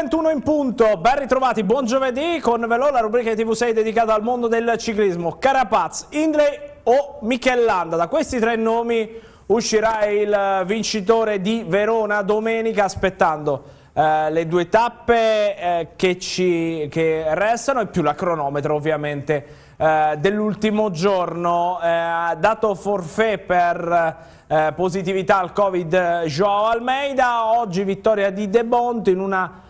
21 in punto, ben ritrovati, buon giovedì con Velò, la rubrica di TV6 dedicata al mondo del ciclismo. Carapaz, Indley o Michelanda, da questi tre nomi uscirà il vincitore di Verona domenica aspettando eh, le due tappe eh, che, ci, che restano e più la cronometro ovviamente eh, dell'ultimo giorno. Eh, dato forfè per eh, positività al Covid Joao Almeida, oggi vittoria di De Bonte in una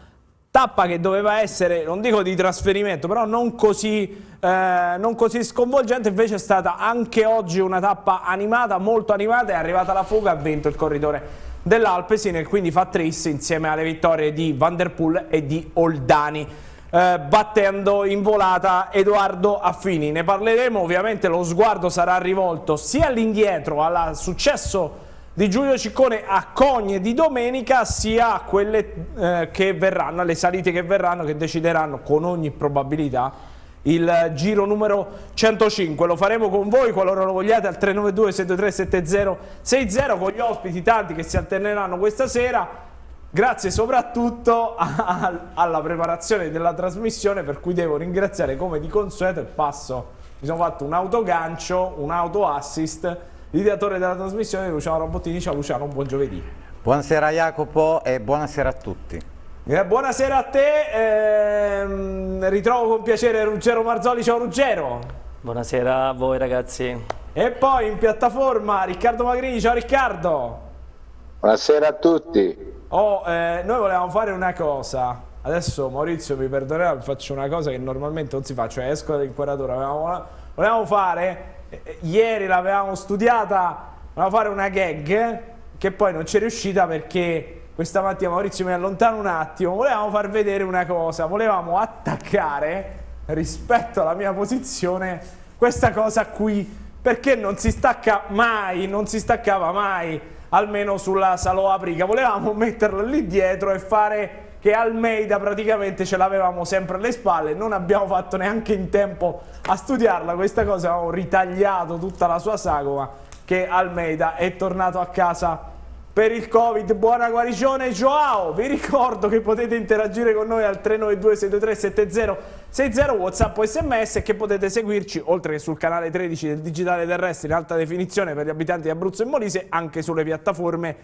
tappa che doveva essere, non dico di trasferimento, però non così, eh, non così, sconvolgente, invece è stata anche oggi una tappa animata, molto animata, è arrivata la fuga, ha vinto il corridore dell'Alpesin quindi fa tris insieme alle vittorie di Van Der Poel e di Oldani. Eh, battendo in volata Edoardo Affini. Ne parleremo, ovviamente lo sguardo sarà rivolto sia all'indietro, al successo di Giulio Ciccone a Cogne di domenica sia a quelle eh, che verranno, alle salite che verranno che decideranno con ogni probabilità il giro numero 105 lo faremo con voi qualora lo vogliate al 392 623 7060 con gli ospiti tanti che si alterneranno questa sera. Grazie soprattutto a, alla preparazione della trasmissione per cui devo ringraziare come di consueto e passo. Mi sono fatto un autogancio un auto assist l'ideatore della trasmissione Luciano Robottini. Ciao Luciano, buon giovedì. Buonasera Jacopo e buonasera a tutti. Eh, buonasera a te, eh, ritrovo con piacere Ruggero Marzoli, ciao Ruggero. Buonasera a voi ragazzi. E poi in piattaforma Riccardo Magrini, ciao Riccardo. Buonasera a tutti. Oh, eh, noi volevamo fare una cosa, adesso Maurizio mi perdonerà, faccio una cosa che normalmente non si fa, cioè esco dall'inquadratura, volevamo, volevamo fare ieri l'avevamo studiata, volevamo fare una gag che poi non ci è riuscita perché questa mattina Maurizio mi allontana un attimo, volevamo far vedere una cosa, volevamo attaccare rispetto alla mia posizione questa cosa qui perché non si stacca mai, non si staccava mai almeno sulla Saloa Prica, volevamo metterla lì dietro e fare che Almeida praticamente ce l'avevamo sempre alle spalle, non abbiamo fatto neanche in tempo a studiarla questa cosa, abbiamo ritagliato tutta la sua sagoma che Almeida è tornato a casa per il Covid. Buona guarigione Joao, vi ricordo che potete interagire con noi al 392 623 7060 WhatsApp o SMS e che potete seguirci oltre che sul canale 13 del Digitale Terrestre in alta definizione per gli abitanti di Abruzzo e Molise anche sulle piattaforme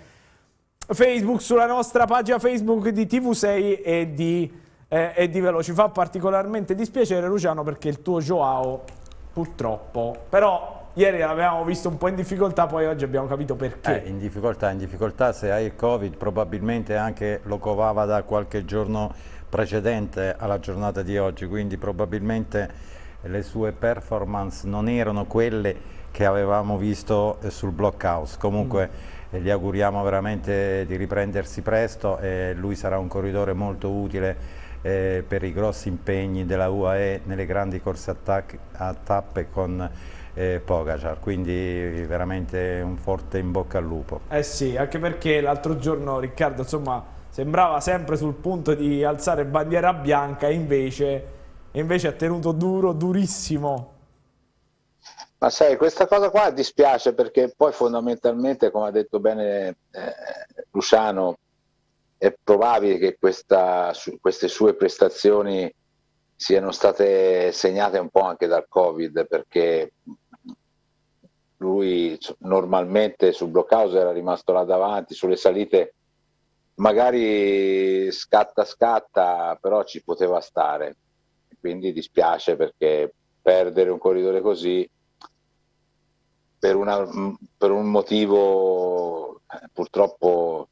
Facebook, sulla nostra pagina Facebook di TV6 e di, eh, e di Velo. Ci fa particolarmente dispiacere Luciano perché il tuo Joao purtroppo, però ieri l'avevamo visto un po' in difficoltà, poi oggi abbiamo capito perché. Eh, in difficoltà, in difficoltà se hai il Covid probabilmente anche lo covava da qualche giorno precedente alla giornata di oggi, quindi probabilmente le sue performance non erano quelle che avevamo visto eh, sul Blockhouse. Comunque mm e gli auguriamo veramente di riprendersi presto e lui sarà un corridore molto utile eh, per i grossi impegni della UAE nelle grandi corse a, a tappe con eh, Pogacar, quindi veramente un forte in bocca al lupo. Eh sì, anche perché l'altro giorno Riccardo insomma sembrava sempre sul punto di alzare bandiera bianca invece, invece ha tenuto duro, durissimo ma sai, questa cosa qua dispiace perché poi fondamentalmente, come ha detto bene eh, Luciano, è probabile che questa, su, queste sue prestazioni siano state segnate un po' anche dal Covid perché lui normalmente sul blockhouse era rimasto là davanti, sulle salite magari scatta scatta, però ci poteva stare. Quindi dispiace perché perdere un corridore così per, una, per un motivo eh, purtroppo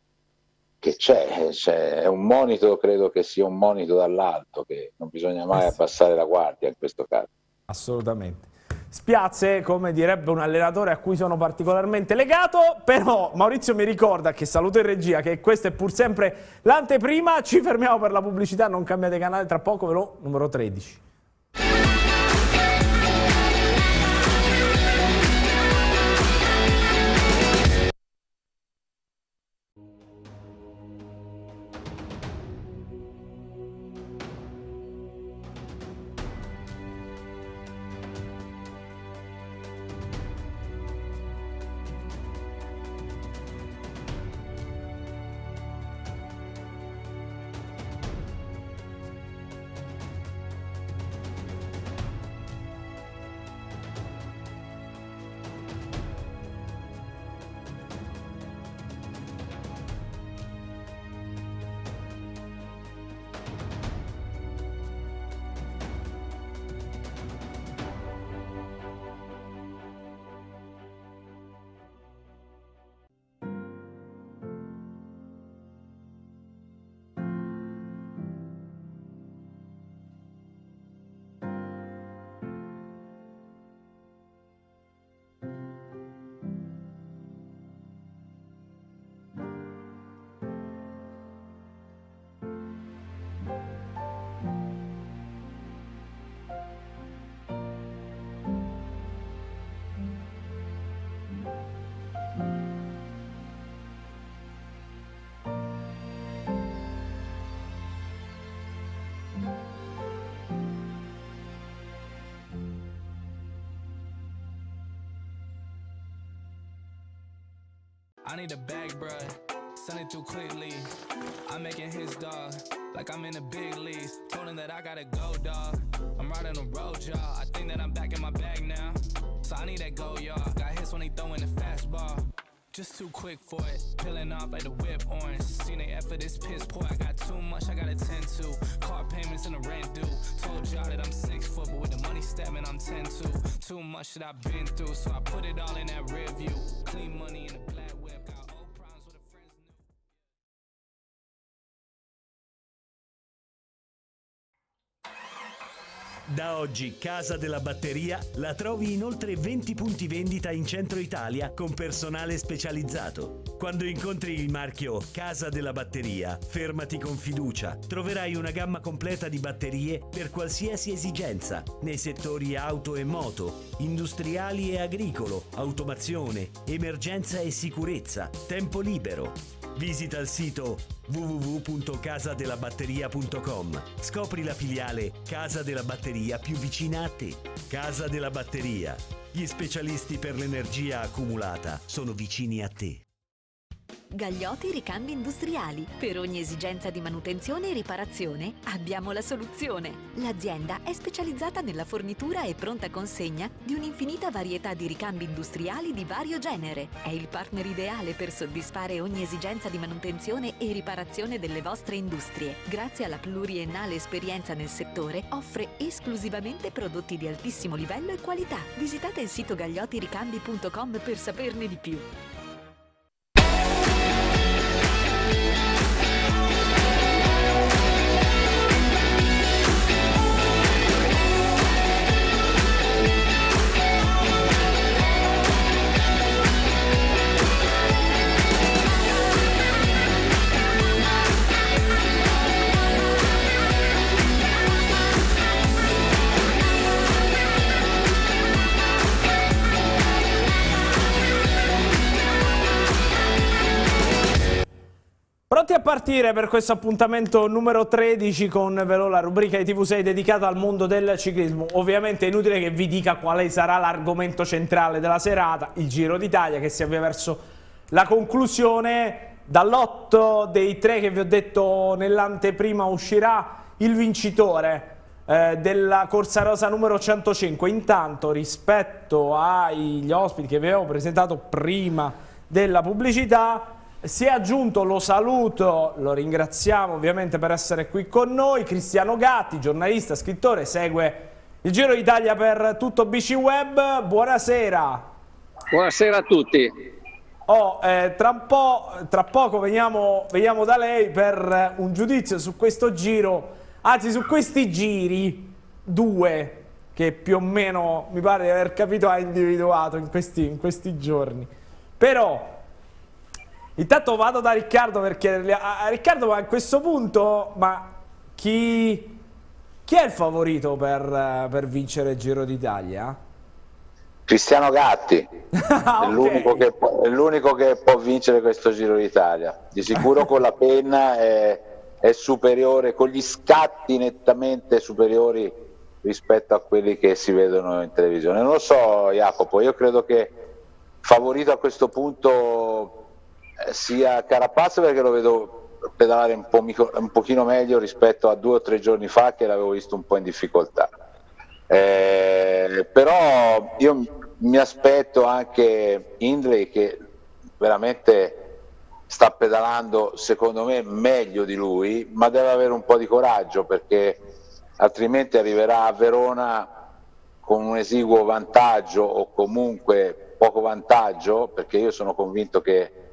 che c'è, è un monito, credo che sia un monito dall'alto, che non bisogna mai abbassare la guardia in questo caso. Assolutamente. Spiazze, come direbbe un allenatore a cui sono particolarmente legato, però Maurizio mi ricorda, che saluto in regia, che questo è pur sempre l'anteprima, ci fermiamo per la pubblicità, non cambiate canale, tra poco ve lo numero 13. I need a bag, bruh. Send it through quickly. I'm making his dog like I'm in the big leagues. Told him that I gotta go, dog. I'm riding a road, y'all. I think that I'm back in my bag now. So I need that go, y'all. Got hits when he throwing the fastball. Just too quick for it. Peeling off like the whip orange. Seen the effort, this piss poor. I got too much, I gotta tend to. Car payments and the rent due. Told y'all that I'm six foot, but with the money stepping, I'm 10 to. Too much that I've been through, so I put it all in that rear view. Clean money in the black Da oggi Casa della Batteria la trovi in oltre 20 punti vendita in centro Italia con personale specializzato. Quando incontri il marchio Casa della Batteria, fermati con fiducia. Troverai una gamma completa di batterie per qualsiasi esigenza nei settori auto e moto, industriali e agricolo, automazione, emergenza e sicurezza, tempo libero. Visita il sito www.casadelabatteria.com. Scopri la filiale Casa della Batteria più vicina a te. Casa della Batteria. Gli specialisti per l'energia accumulata sono vicini a te. Gagliotti Ricambi Industriali. Per ogni esigenza di manutenzione e riparazione abbiamo la soluzione. L'azienda è specializzata nella fornitura e pronta consegna di un'infinita varietà di ricambi industriali di vario genere. È il partner ideale per soddisfare ogni esigenza di manutenzione e riparazione delle vostre industrie. Grazie alla pluriennale esperienza nel settore, offre esclusivamente prodotti di altissimo livello e qualità. Visitate il sito gagliottiricambi.com per saperne di più. Pronti a partire per questo appuntamento numero 13 con Velo, la rubrica di TV6 dedicata al mondo del ciclismo. Ovviamente è inutile che vi dica quale sarà l'argomento centrale della serata, il Giro d'Italia che si avvia verso la conclusione. Dall'otto dei tre che vi ho detto nell'anteprima uscirà il vincitore eh, della Corsa Rosa numero 105. Intanto rispetto agli ospiti che vi avevo presentato prima della pubblicità si è aggiunto, lo saluto, lo ringraziamo ovviamente per essere qui con noi, Cristiano Gatti, giornalista, scrittore, segue il Giro d'Italia per tutto BC Web, buonasera. Buonasera a tutti. Oh, eh, tra, tra, poco veniamo, veniamo, da lei per un giudizio su questo giro, anzi su questi giri, due, che più o meno mi pare di aver capito ha individuato in questi, in questi giorni. Però Intanto vado da Riccardo perché a Riccardo a questo punto, ma chi, chi è il favorito per, per vincere il Giro d'Italia? Cristiano Gatti, ah, okay. è, l'unico che, è l'unico che può vincere questo Giro d'Italia. Di sicuro con la penna è, è superiore, con gli scatti nettamente superiori rispetto a quelli che si vedono in televisione. Non lo so Jacopo, io credo che favorito a questo punto sia Carapazzo perché lo vedo pedalare un, po un pochino meglio rispetto a due o tre giorni fa che l'avevo visto un po' in difficoltà. Eh, però io mi aspetto anche Indley che veramente sta pedalando secondo me meglio di lui, ma deve avere un po' di coraggio perché altrimenti arriverà a Verona con un esiguo vantaggio o comunque poco vantaggio, perché io sono convinto che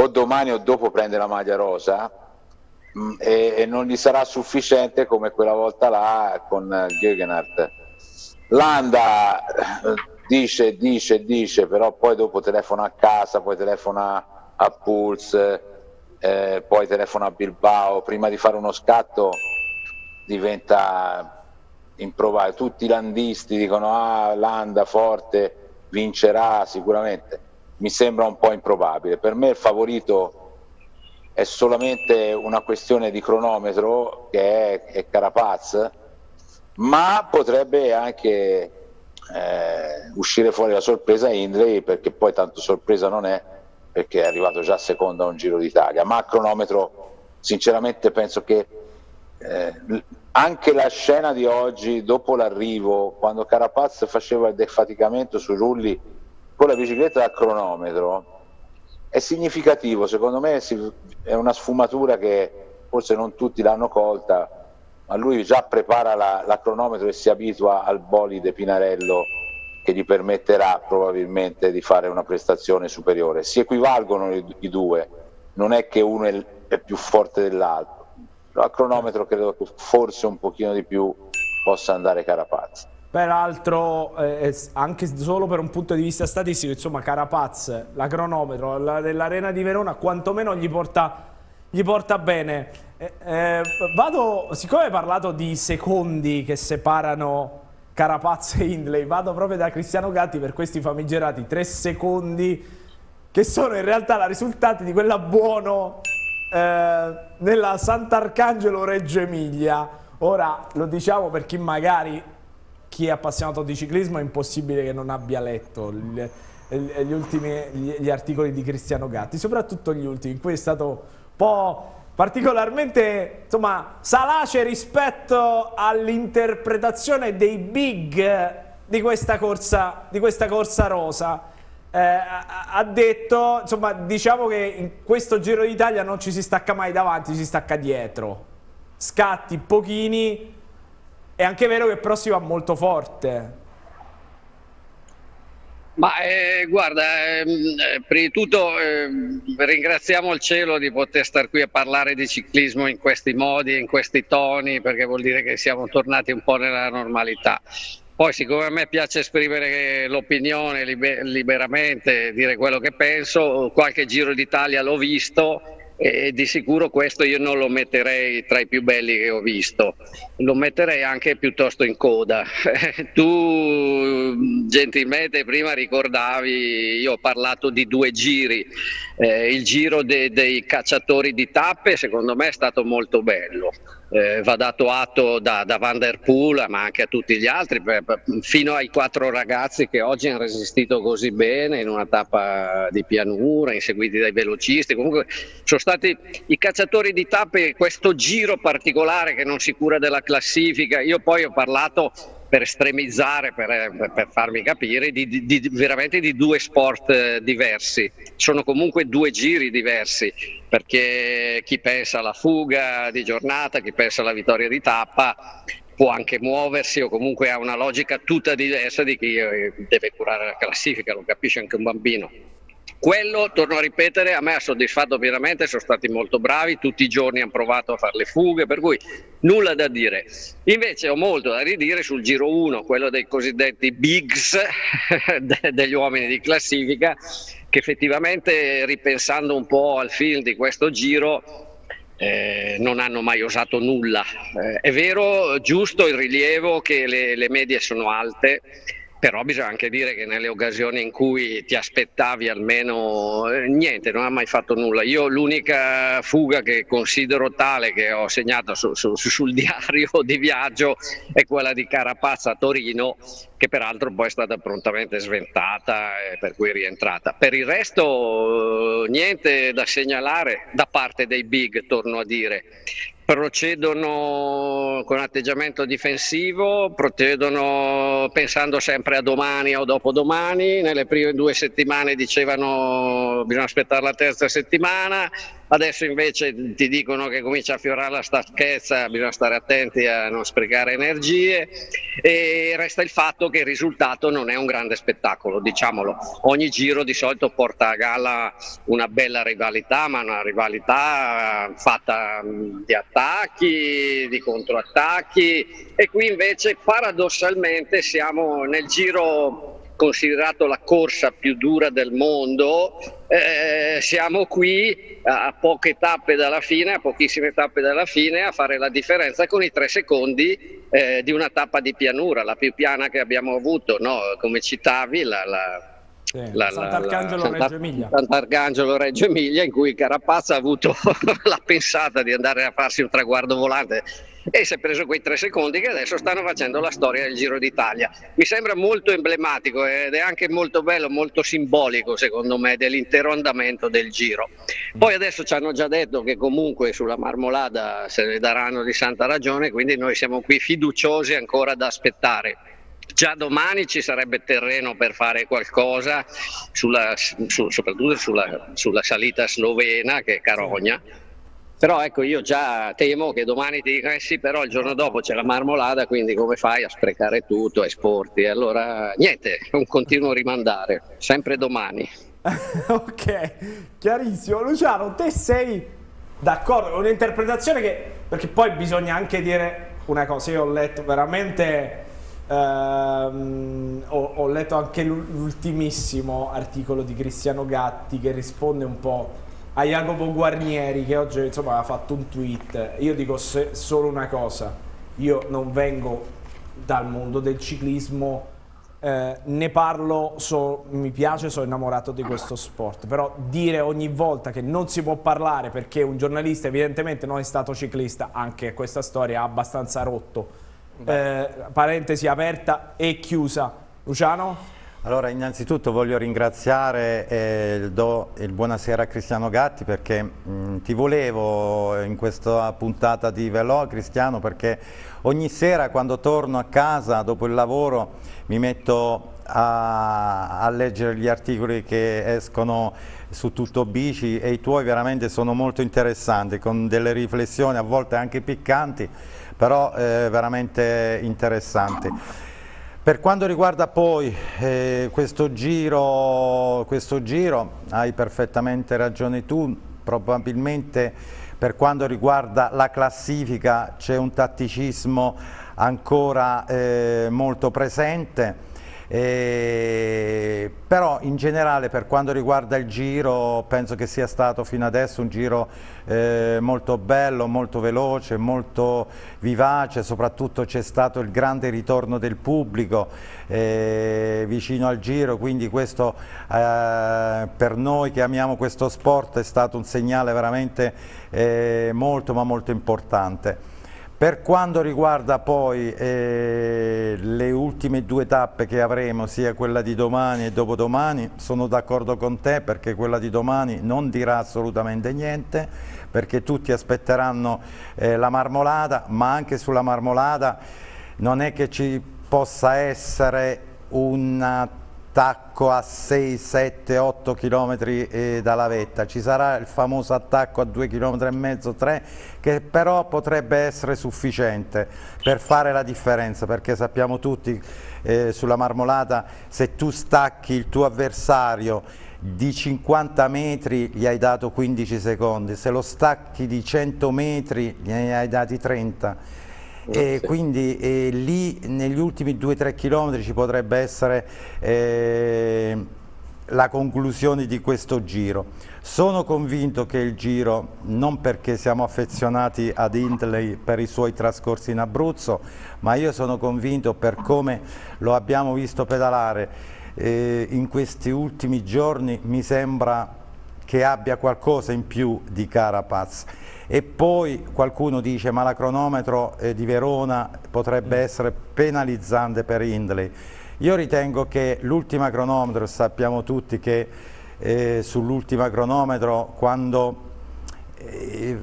o domani o dopo prende la maglia rosa mh, mm, e, e, non gli sarà sufficiente come quella volta là con Gegenhardt. Landa eh, dice, dice, dice, però poi dopo telefona a casa, poi telefona a Pulse, eh, poi telefona a Bilbao, prima di fare uno scatto diventa improbabile. Tutti i landisti dicono ah Landa forte, vincerà sicuramente mi sembra un po' improbabile. Per me il favorito è solamente una questione di cronometro che è, è Carapaz, ma potrebbe anche eh, uscire fuori la sorpresa Indley perché poi tanto sorpresa non è perché è arrivato già secondo a un Giro d'Italia, ma a cronometro sinceramente penso che eh, anche la scena di oggi, dopo l'arrivo, quando Carapaz faceva il defaticamento sui rulli con la bicicletta da cronometro, è significativo, secondo me è una sfumatura che forse non tutti l'hanno colta, ma lui già prepara la, la cronometro e si abitua al bolide Pinarello che gli permetterà probabilmente di fare una prestazione superiore. Si equivalgono i, i due, non è che uno è, è più forte dell'altro. A cronometro credo che forse un pochino di più possa andare Carapaz. Peraltro, eh, anche solo per un punto di vista statistico, insomma, Carapaz, la cronometro dell'Arena di Verona, quantomeno gli porta, gli porta bene. Eh, eh, vado, siccome hai parlato di secondi che separano Carapaz e Hindley, vado proprio da Cristiano Gatti per questi famigerati tre secondi che sono in realtà la risultante di quella buono eh, nella Sant'Arcangelo Reggio Emilia. Ora lo diciamo per chi magari chi è appassionato di ciclismo è impossibile che non abbia letto gli, gli ultimi gli, gli articoli di Cristiano Gatti, soprattutto gli ultimi, in cui è stato un po' particolarmente insomma, salace rispetto all'interpretazione dei big di questa corsa, di questa corsa rosa. Eh, ha detto, insomma, diciamo che in questo Giro d'Italia non ci si stacca mai davanti, si stacca dietro. Scatti pochini, è anche vero che prossimo è molto forte. Ma eh, guarda, ehm, eh, prima di tutto eh, ringraziamo il cielo di poter stare qui a parlare di ciclismo in questi modi, in questi toni, perché vuol dire che siamo tornati un po' nella normalità. Poi siccome a me piace esprimere l'opinione liber liberamente, dire quello che penso, qualche Giro d'Italia l'ho visto e di sicuro questo io non lo metterei tra i più belli che ho visto, lo metterei anche piuttosto in coda. tu gentilmente prima ricordavi, io ho parlato di due giri, eh, il giro de dei cacciatori di tappe secondo me è stato molto bello eh, va dato atto da, da, Van der Poel ma anche a tutti gli altri, per, per, fino ai quattro ragazzi che oggi hanno resistito così bene in una tappa di pianura, inseguiti dai velocisti, comunque sono stati i cacciatori di tappe questo giro particolare che non si cura della classifica, io poi ho parlato per estremizzare, per, per farmi capire, di, di, di, veramente di due sport eh, diversi. Sono comunque due giri diversi, perché chi pensa alla fuga di giornata, chi pensa alla vittoria di tappa, può anche muoversi o comunque ha una logica tutta diversa di chi eh, deve curare la classifica, lo capisce anche un bambino. Quello, torno a ripetere, a me ha soddisfatto pienamente, sono stati molto bravi, tutti i giorni hanno provato a fare le fughe, per cui nulla da dire. Invece ho molto da ridire sul giro 1, quello dei cosiddetti bigs degli uomini di classifica, che effettivamente ripensando un po' al film di questo giro eh, non hanno mai osato nulla. Eh, è vero, giusto il rilievo che le, le medie sono alte, però bisogna anche dire che nelle occasioni in cui ti aspettavi almeno eh, niente, non ha mai fatto nulla. Io l'unica fuga che considero tale che ho segnato su, su, sul diario di viaggio è quella di Carapazza a Torino, che peraltro poi è stata prontamente sventata e per cui è rientrata. Per il resto eh, niente da segnalare da parte dei big, torno a dire procedono con atteggiamento difensivo, procedono pensando sempre a domani o dopodomani, nelle prime due settimane dicevano bisogna aspettare la terza settimana, Adesso invece ti dicono che comincia a fiorare la stanchezza, bisogna stare attenti a non sprecare energie e resta il fatto che il risultato non è un grande spettacolo, diciamolo. Ogni giro di solito porta a galla una bella rivalità, ma una rivalità fatta di attacchi, di controattacchi e qui invece paradossalmente siamo nel giro considerato la corsa più dura del mondo, eh, siamo qui a poche tappe dalla fine, a pochissime tappe dalla fine, a fare la differenza con i tre secondi eh, di una tappa di pianura, la più piana che abbiamo avuto, no? come citavi, la, la, Sì, la, Sant'Arcangelo la, Reggio Emilia. Sant'Arcangelo Reggio Emilia in cui Carapazza ha avuto la pensata di andare a farsi un traguardo volante e si è preso quei tre secondi che adesso stanno facendo la storia del Giro d'Italia. Mi sembra molto emblematico ed è anche molto bello, molto simbolico secondo me dell'intero andamento del Giro. Poi adesso ci hanno già detto che comunque sulla Marmolada se ne daranno di santa ragione, quindi noi siamo qui fiduciosi ancora da aspettare. Già domani ci sarebbe terreno per fare qualcosa, sulla, su, soprattutto sulla, sulla, salita slovena che è Carogna. Però ecco, io già temo che domani ti dica eh sì, però il giorno dopo c'è la marmolada, quindi come fai a sprecare tutto, a esporti? Allora, niente, un continuo rimandare, sempre domani. ok, chiarissimo. Luciano, te sei d'accordo con un'interpretazione che... Perché poi bisogna anche dire una cosa, io ho letto veramente... Ehm, ho, ho letto anche l'ultimissimo articolo di Cristiano Gatti che risponde un po' a Jacopo Guarnieri che oggi insomma, ha fatto un tweet. Io dico se, solo una cosa, io non vengo dal mondo del ciclismo, eh, ne parlo, so, mi piace, sono innamorato di questo sport, però dire ogni volta che non si può parlare perché un giornalista evidentemente non è stato ciclista, anche questa storia ha abbastanza rotto. Eh, parentesi aperta e chiusa. Luciano? Allora innanzitutto voglio ringraziare e eh, do il buonasera a Cristiano Gatti perché mh, mm, ti volevo in questa puntata di Velò Cristiano perché ogni sera quando torno a casa dopo il lavoro mi metto a, a leggere gli articoli che escono su tutto bici e i tuoi veramente sono molto interessanti con delle riflessioni a volte anche piccanti però eh, veramente interessanti. Per quanto riguarda poi eh, questo, giro, questo giro, hai perfettamente ragione tu, probabilmente per quanto riguarda la classifica c'è un tatticismo ancora eh, molto presente eh, però in generale per quanto riguarda il giro penso che sia stato fino adesso un giro eh, molto bello, molto veloce, molto vivace, soprattutto c'è stato il grande ritorno del pubblico eh, vicino al giro, quindi questo eh, per noi che amiamo questo sport è stato un segnale veramente eh, molto ma molto importante. Per quanto riguarda poi eh, le ultime due tappe che avremo, sia quella di domani e dopodomani, sono d'accordo con te perché quella di domani non dirà assolutamente niente, perché tutti aspetteranno eh, la marmolata, ma anche sulla marmolata non è che ci possa essere una attacco a 6, 7, 8 km dalla vetta, ci sarà il famoso attacco a 2 km e mezzo, 3 che però potrebbe essere sufficiente per fare la differenza perché sappiamo tutti eh, sulla marmolata se tu stacchi il tuo avversario di 50 metri gli hai dato 15 secondi, se lo stacchi di 100 metri gli hai dati 30 e quindi eh, lì negli ultimi 2-3 km ci potrebbe essere eh, la conclusione di questo giro. Sono convinto che il giro, non perché siamo affezionati ad Hindley per i suoi trascorsi in Abruzzo, ma io sono convinto per come lo abbiamo visto pedalare eh, in questi ultimi giorni, mi sembra che abbia qualcosa in più di Carapaz e poi qualcuno dice ma la cronometro eh, di Verona potrebbe mm. essere penalizzante per Hindley. Io ritengo che l'ultima cronometro, sappiamo tutti che eh, sull'ultima cronometro quando eh,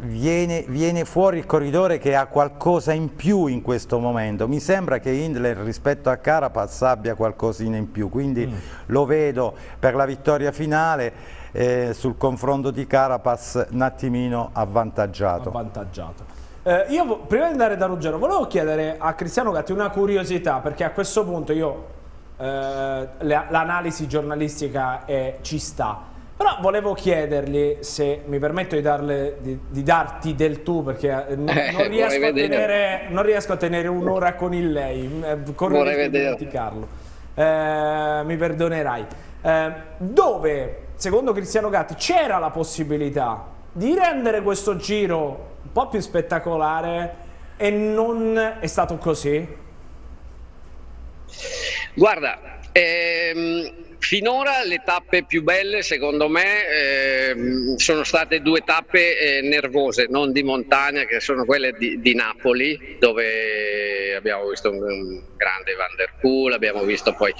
viene, viene, fuori il corridore che ha qualcosa in più in questo momento. Mi sembra che Hindler rispetto a Carapaz abbia qualcosina in più, quindi mm. lo vedo per la vittoria finale eh, sul confronto di Carapaz un attimino avvantaggiato. avvantaggiato. Eh, io prima di andare da Ruggero volevo chiedere a Cristiano Gatti una curiosità perché a questo punto io eh, l'analisi giornalistica è, ci sta però volevo chiedergli se mi permetto di, darle, di, di darti del tu perché eh, non, non, riesco, a tenere, non riesco, a tenere, un'ora con il lei, eh, correrei a dimenticarlo. Eh, mi perdonerai. Eh, dove, secondo Cristiano Gatti, c'era la possibilità di rendere questo giro un po' più spettacolare e non è stato così? Guarda, ehm Finora le tappe più belle secondo me eh, sono state due tappe eh, nervose, non di montagna, che sono quelle di, di Napoli, dove abbiamo visto un, un, grande Van der Poel, abbiamo visto poi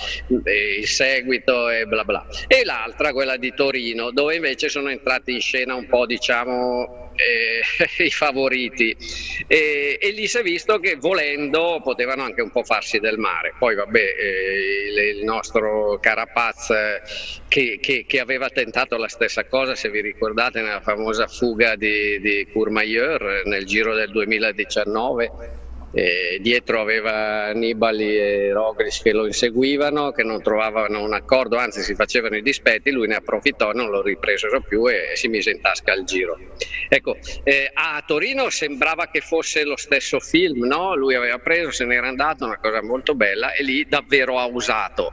eh, il seguito e bla bla. E l'altra, quella di Torino, dove invece sono entrati in scena un po' diciamo eh, i favoriti. E, e, lì si è visto che volendo potevano anche un po' farsi del mare poi vabbè eh, il nostro Carapaz che, che, che, aveva tentato la stessa cosa se vi ricordate nella famosa fuga di, di Courmayeur nel giro del 2019 eh, dietro aveva Nibali e Rogris che lo inseguivano, che non trovavano un accordo, anzi si facevano i dispetti, lui ne approfittò, non lo ripresero più e, e si mise in tasca il giro. Ecco, eh, a Torino sembrava che fosse lo stesso film, no? lui aveva preso, se n'era andato, una cosa molto bella e lì davvero ha usato.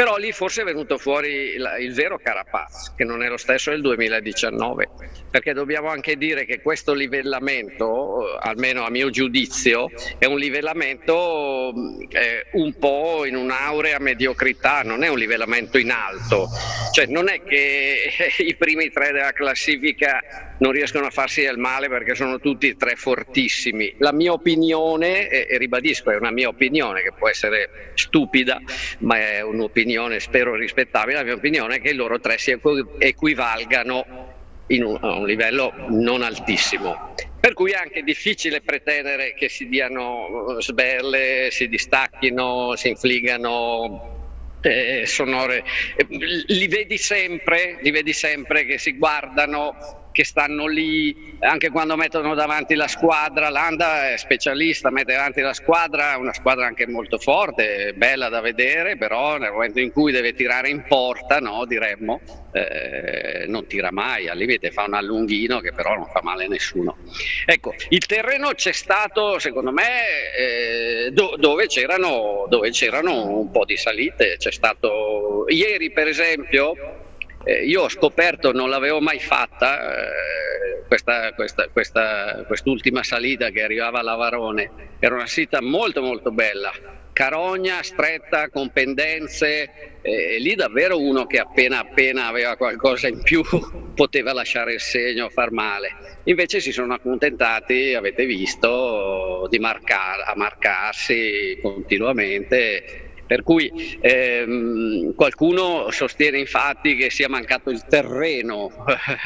Però lì forse è venuto fuori il, il, vero Carapaz, che non è lo stesso del 2019, perché dobbiamo anche dire che questo livellamento, almeno a mio giudizio, è un livellamento eh, un po' in un'aurea mediocrità, non è un livellamento in alto, cioè non è che i primi tre della classifica non riescono a farsi del male perché sono tutti e tre fortissimi. La mia opinione, e ribadisco, è una mia opinione che può essere stupida, ma è un'opinione spero rispettabile, la mia opinione è che loro tre si equivalgano un, a un livello non altissimo. Per cui è anche difficile pretendere che si diano sberle, si distacchino, si infligano eh, sonore. Li vedi sempre, li vedi sempre che si guardano che stanno lì anche quando mettono davanti la squadra. Landa è specialista, mette davanti la squadra, una squadra anche molto forte, bella da vedere, però nel momento in cui deve tirare in porta, no, diremmo, eh, non tira mai, al limite fa un allunghino che però non fa male a nessuno. Ecco, il terreno c'è stato, secondo me, eh, do, dove, c'erano, dove c'erano un po' di salite, c'è stato ieri per esempio eh, io ho scoperto, non l'avevo mai fatta, eh, questa, questa, questa, quest'ultima salita che arrivava a Lavarone, era una sita molto molto bella, carogna, stretta, con pendenze, eh, lì davvero uno che appena appena aveva qualcosa in più poteva lasciare il segno, far male. Invece si sono accontentati, avete visto, di marcar, marcarsi continuamente per cui ehm, qualcuno sostiene infatti che sia mancato il terreno,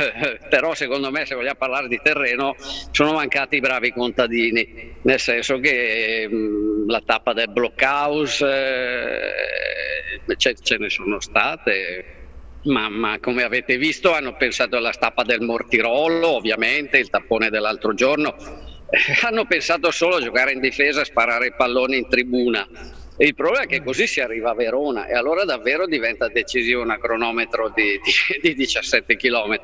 però secondo me se vogliamo parlare di terreno sono mancati i bravi contadini, nel senso che ehm, la tappa del blockhouse eh, ce, ce ne sono state, ma, come avete visto hanno pensato alla tappa del Mortirolo, ovviamente, il tappone dell'altro giorno, hanno pensato solo a giocare in difesa e sparare i palloni in tribuna. Il problema è che così si arriva a Verona e allora davvero diventa decisivo un cronometro di, di, di 17 km.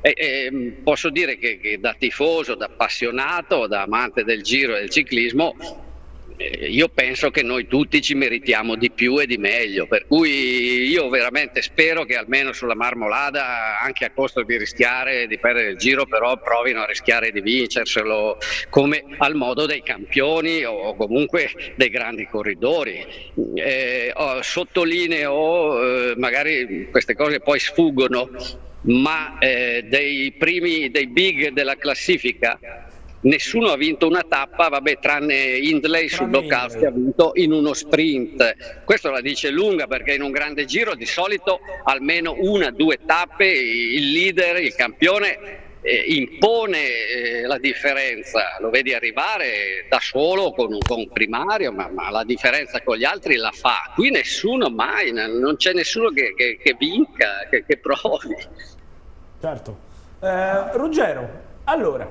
E, e, posso dire che, che da tifoso, da appassionato, da amante del giro e del ciclismo, eh, io penso che noi tutti ci meritiamo di più e di meglio, per cui io veramente spero che almeno sulla Marmolada, anche a costo di rischiare di perdere il giro, però provino a rischiare di vincerselo come al modo dei campioni o comunque dei grandi corridori. Eh, oh, sottolineo, eh, magari queste cose poi sfuggono, ma eh, dei primi, dei big della classifica nessuno ha vinto una tappa, vabbè, tranne Hindley su Blockhouse che ha vinto in uno sprint. Questo la dice lunga perché in un grande giro di solito almeno una, due tappe il leader, il campione eh, impone eh, la differenza, lo vedi arrivare da solo con un, con un primario, ma, ma, la differenza con gli altri la fa. Qui nessuno mai, non c'è nessuno che, che, che vinca, che, che, provi. Certo. Eh, Ruggero, allora,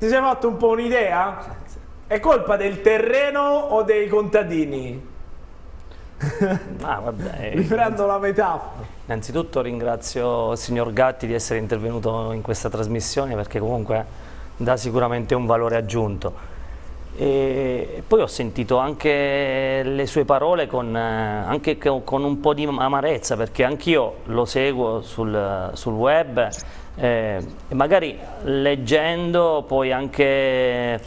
ti sei fatto un po' un'idea? È colpa del terreno o dei contadini? Ah, vabbè. Riprendo la metafora. Innanzitutto ringrazio il signor Gatti di essere intervenuto in questa trasmissione perché comunque dà sicuramente un valore aggiunto. E poi ho sentito anche le sue parole con, anche con un po' di amarezza perché anch'io lo seguo sul, sul web eh, magari leggendo poi anche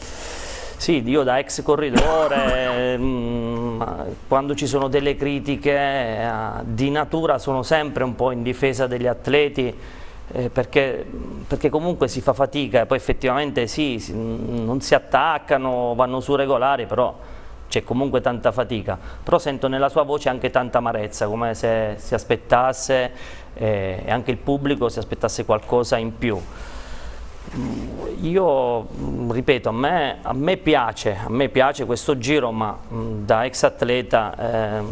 sì, io da ex corridore mh, mm, quando ci sono delle critiche eh, di natura sono sempre un po' in difesa degli atleti eh, perché, perché, comunque si fa fatica e poi effettivamente sì, si, non si attaccano, vanno su regolari, però c'è comunque tanta fatica, però sento nella sua voce anche tanta amarezza, come se si aspettasse eh, e anche il pubblico si aspettasse qualcosa in più. Io ripeto, a me, a me, piace, a me piace questo giro, ma da ex atleta eh,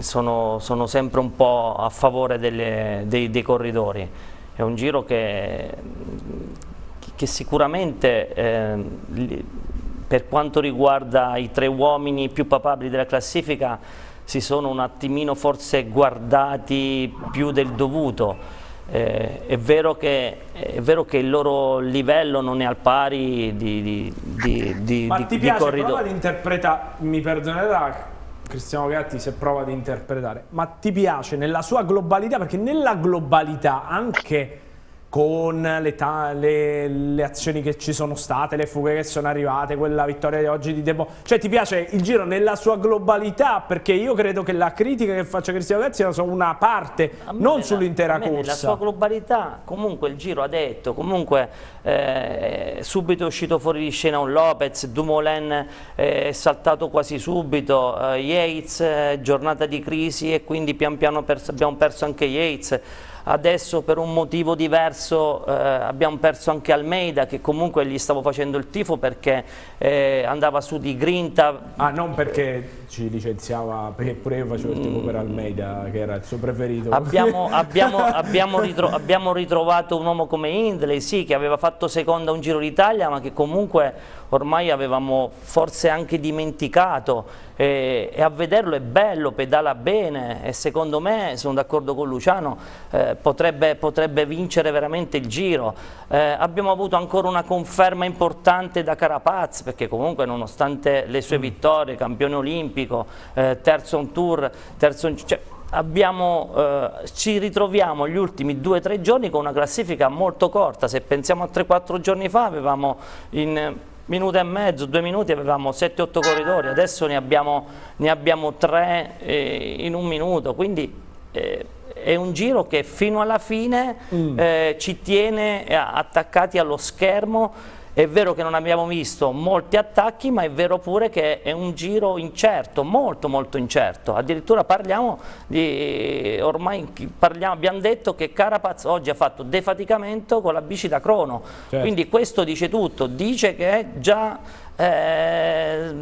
sono, sono, sempre un po' a favore delle, dei, dei, corridori. È un giro che, che sicuramente eh, per quanto riguarda i tre uomini più papabili della classifica si sono un attimino forse guardati più del dovuto. Eh, è, vero che, è, vero che, il loro livello non è al pari di, di, di, di Ma ti piace, prova ad interpretare, mi perdonerà Cristiano Gatti se prova ad interpretare, ma ti piace nella sua globalità, perché nella globalità anche con le, le, le, azioni che ci sono state, le fughe che sono arrivate, quella vittoria di oggi di Debo. Cioè ti piace il giro nella sua globalità? Perché io credo che la critica che faccia Cristiano Gazzia sia una parte, non sull'intera corsa. Nella sua globalità, comunque il giro ha detto, comunque eh, subito è uscito fuori di scena un Lopez, Dumoulin eh, è saltato quasi subito, eh, Yates, eh, giornata di crisi e quindi pian piano perso, abbiamo perso anche Yates adesso per un motivo diverso eh, abbiamo perso anche Almeida che comunque gli stavo facendo il tifo perché eh, andava su di grinta. Ah non perché ci licenziava, perché pure io facevo il tifo per Almeida che era il suo preferito. Abbiamo, abbiamo, abbiamo, ritro abbiamo ritrovato un uomo come Hindley, sì che aveva fatto seconda un Giro d'Italia ma che comunque ormai avevamo forse anche dimenticato e, e, a vederlo è bello, pedala bene e secondo me, sono d'accordo con Luciano, eh, potrebbe, potrebbe, vincere veramente il giro. Eh, abbiamo avuto ancora una conferma importante da Carapaz perché comunque nonostante le sue mm. vittorie, campione olimpico, eh, terzo on tour, terzo... Cioè, Abbiamo, eh, ci ritroviamo gli ultimi due o tre giorni con una classifica molto corta, se pensiamo a 3-4 giorni fa avevamo in minuto e mezzo, due minuti avevamo 7-8 corridori, adesso ne abbiamo, ne abbiamo 3 eh, in un minuto, quindi eh, è un giro che fino alla fine mm. eh, ci tiene attaccati allo schermo è vero che non abbiamo visto molti attacchi, ma è vero pure che è un giro incerto, molto molto incerto. Addirittura parliamo di, ormai parliamo, abbiamo detto che Carapaz oggi ha fatto defaticamento con la bici da crono. Certo. Quindi questo dice tutto, dice che è già eh,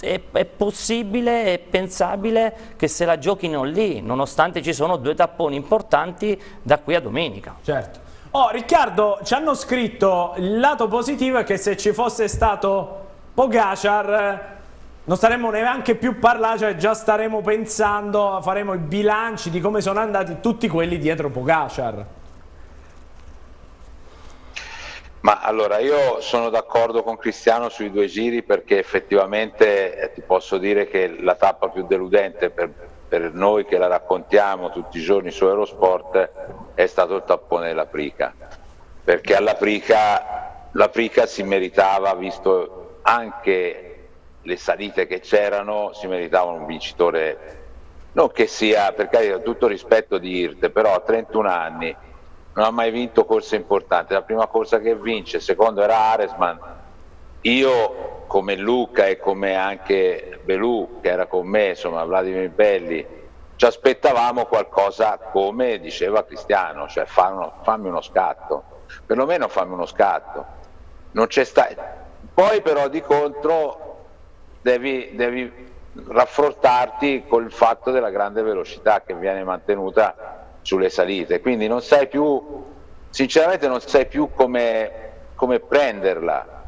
è, è, possibile e pensabile che se la giochino lì, nonostante ci sono due tapponi importanti da qui a domenica. Certo. Oh, Riccardo, ci hanno scritto il lato positivo è che se ci fosse stato Pogacar non staremmo neanche più parlando, cioè già staremo pensando, faremo i bilanci di come sono andati tutti quelli dietro Pogacar. Ma allora io sono d'accordo con Cristiano sui due giri perché effettivamente eh, ti posso dire che la tappa più deludente per, per noi che la raccontiamo tutti i giorni su Eurosport è stato il tappone della Prica, perché alla Prica, la Prica si meritava, visto anche le salite che c'erano, si meritava un vincitore, non che sia, per carità, tutto rispetto di Irte, però a 31 anni non ha mai vinto corse importanti, la prima corsa che vince, secondo era Aresman, io come Luca e come anche Belù che era con me, insomma Vladimir Belli, ci aspettavamo qualcosa come diceva Cristiano, cioè fammi uno scatto, perlomeno fammi uno scatto. Poi però di contro devi, devi raffrontarti col fatto della grande velocità che viene mantenuta sulle salite, quindi non sai più, sinceramente non sai più come, come prenderla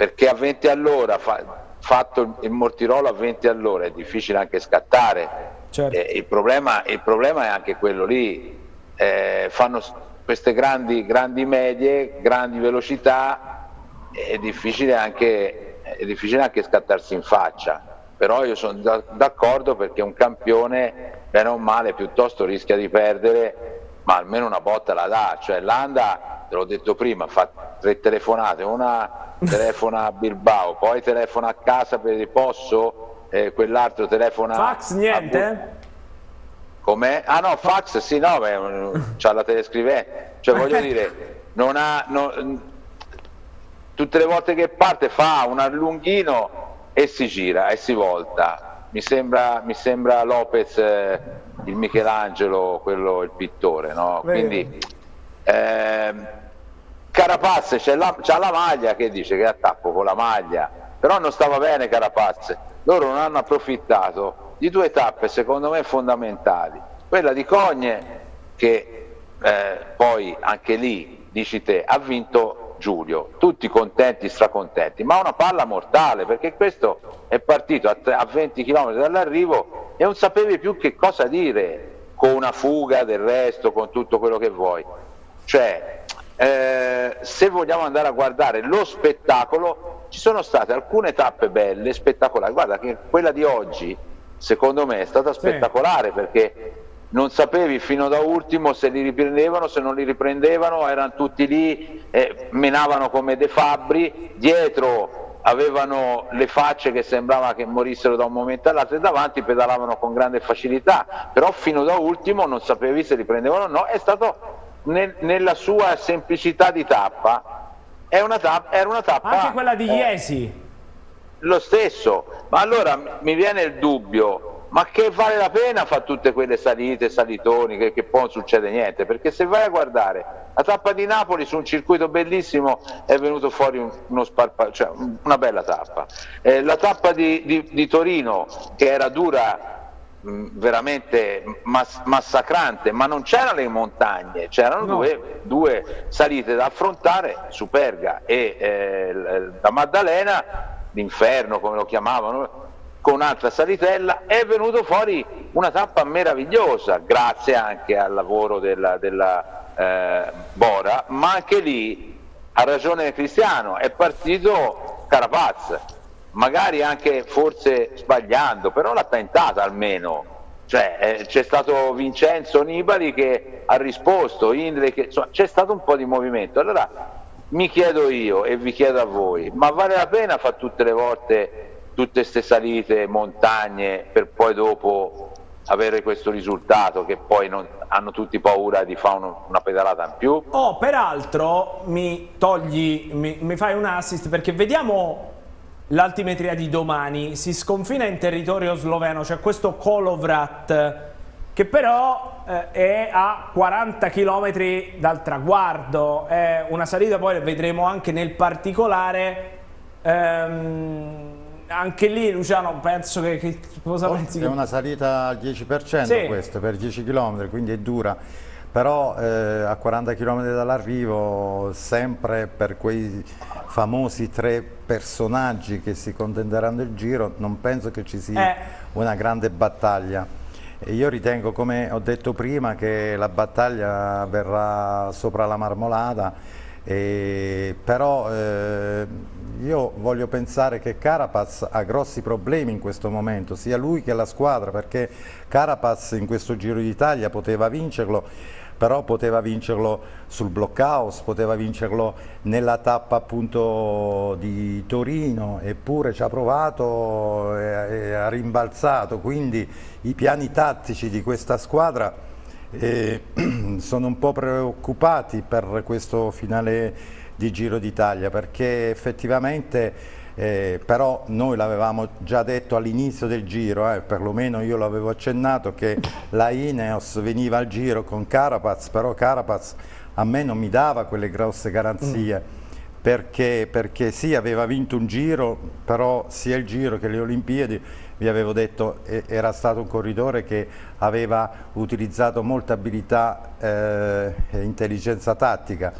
perché a 20 all'ora, fa, fatto il mortirolo a 20 all'ora è difficile anche scattare. Certo. Eh, il, problema, il, problema, è anche quello lì, eh, fanno queste grandi, grandi, medie, grandi velocità, è difficile, anche, è difficile anche scattarsi in faccia. Però io sono d'accordo perché un campione, bene o male, piuttosto rischia di perdere, ma almeno una botta la dà. Cioè Landa, te l'ho detto prima, fa tre telefonate, una telefona a Bilbao, poi telefona a casa per il posso eh, quell'altro telefona... Fax niente? Com'è? Ah no, fax sì, no, beh, c'ha la telescrivente. Cioè voglio dire, non ha... non- tutte le volte che parte fa un allunghino e si gira e si volta. Mi sembra, mi sembra Lopez, eh, il Michelangelo, quello, il pittore, no? Quindi ehm, Carapaz c'ha la, la maglia che dice che attacco con la maglia, però non stava bene Carapaz. Loro non hanno approfittato di due tappe secondo me fondamentali. Quella di Cogne che eh, poi anche lì, dici te, ha vinto Giulio, tutti contenti, stracontenti, ma una palla mortale perché questo è partito a, a 20 km dall'arrivo e non sapevi più che cosa dire con una fuga del resto, con tutto quello che vuoi. Cioè, eh, se vogliamo andare a guardare lo spettacolo, ci sono state alcune tappe belle, spettacolari. Guarda che quella di oggi, secondo me, è stata spettacolare perché non sapevi fino da ultimo se li riprendevano, se non li riprendevano, erano tutti lì, eh, menavano come dei fabbri, dietro avevano le facce che sembrava che morissero da un momento all'altro e davanti pedalavano con grande facilità, però fino da ultimo non sapevi se riprendevano o no, è stato nel- nella sua semplicità di tappa, è una tappa, era una tappa Anche quella di eh, Iesi. lo stesso, ma allora mi viene il dubbio, ma che vale la pena fare tutte quelle salite, salitoni, che, che poi non succede niente? Perché se vai a guardare la tappa di Napoli su un circuito bellissimo è venuto fuori un- uno sparpa, cioè un- una bella tappa. Eh, la tappa di, di- di Torino che era dura mh, veramente mass- massacrante, ma non c'erano le montagne, c'erano No. due, due salite da affrontare, Superga e eh, la Maddalena, l'inferno come lo chiamavano, con un'altra salitella, è venuto fuori una tappa meravigliosa, grazie anche al lavoro della, della, eh, Bora, ma anche lì ha ragione Cristiano, è partito Carapaz, magari anche forse sbagliando, però l'ha tentata almeno. Cioè, eh, c'è stato Vincenzo Nibali che ha risposto, Indre che insomma, c'è stato un po' di movimento. Allora mi chiedo io e vi chiedo a voi, ma vale la pena fare tutte le volte tutte queste salite, montagne, per poi dopo avere questo risultato che poi non- hanno tutti paura di fare uno- una pedalata in più? Oh, peraltro mi togli, mi, mi fai un assist perché vediamo l'altimetria di domani. Si sconfina in territorio sloveno, c'è questo Kolovrat che però eh, è a 40 km dal traguardo. È una salita, poi vedremo anche nel particolare. Ehm, anche lì, Luciano, penso che, che cosa pensi? È una salita al 10% Sì. questa, per 10 km, quindi è dura, però eh, a 40 km dall'arrivo, sempre per quei famosi tre personaggi che si contenderanno il giro, non penso che ci sia Eh. una grande battaglia. E io ritengo, come ho detto prima, che la battaglia verrà sopra la marmolata, e- però eh, io voglio pensare che Carapaz ha grossi problemi in questo momento, sia lui che la squadra, perché Carapaz in questo Giro d'Italia poteva vincerlo, però poteva vincerlo sul blockhouse, poteva vincerlo nella tappa appunto di Torino, eppure ci ha provato e, e ha rimbalzato, quindi i piani tattici di questa squadra eh, sono un po' preoccupati per questo finale di Giro d'Italia perché effettivamente eh, però noi l'avevamo già detto all'inizio del giro, eh, perlomeno io l'avevo accennato che la Ineos veniva al giro con Carapaz, però Carapaz a me non mi dava quelle grosse garanzie perché, perché sì aveva vinto un giro, però sia il giro che le Olimpiadi vi avevo detto era stato un corridore che aveva utilizzato molta abilità eh, e intelligenza tattica.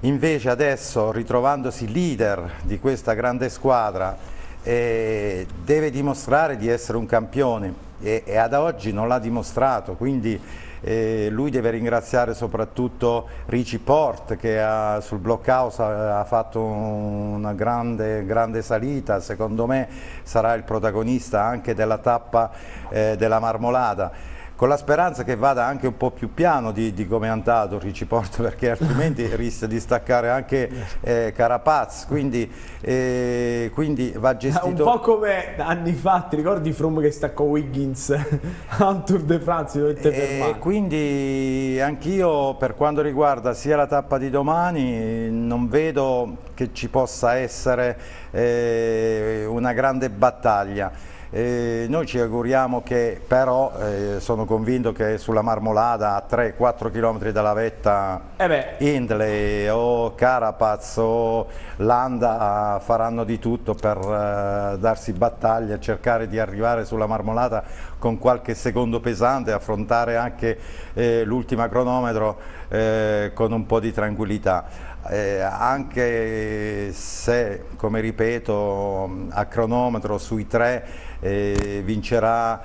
Invece adesso, ritrovandosi leader di questa grande squadra, eh, deve dimostrare di essere un campione e, e ad oggi non l'ha dimostrato, quindi eh, lui deve ringraziare soprattutto Ricci Port che ha- sul blockhouse ha, ha fatto una grande, grande salita, secondo me sarà il protagonista anche della tappa eh, della Marmolada. Con la speranza che vada anche un po' più piano di, di come è andato Ricciporto perché altrimenti rischia di staccare anche eh, Carapaz. Quindi, eh, quindi, va gestito un po' come anni fa ti ricordi Froome che staccò Wiggins a un Tour de France dovette e fermare quindi anch'io per quanto riguarda sia la tappa di domani non vedo che ci possa essere eh, una grande battaglia eh, noi ci auguriamo che però, eh, sono convinto che sulla Marmolada a 3-4 km dalla vetta eh Hindley o Carapaz o Landa faranno di tutto per eh, darsi battaglia, cercare di arrivare sulla Marmolada con qualche secondo pesante, affrontare anche eh, l'ultima cronometro eh, con un po' di tranquillità. Eh, anche se, come ripeto, a cronometro sui tre eh, vincerà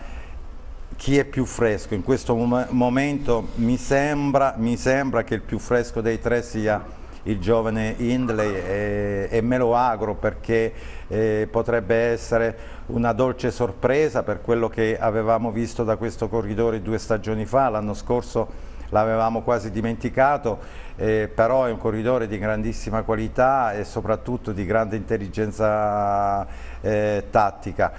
chi è più fresco. In questo mom momento mi sembra, mi sembra, che il più fresco dei tre sia il giovane Hindley e, e me lo auguro perché eh, potrebbe essere una dolce sorpresa per quello che avevamo visto da questo corridore due stagioni fa, l'anno scorso l'avevamo quasi dimenticato, eh, però è un corridore di grandissima qualità e soprattutto di grande intelligenza eh, tattica.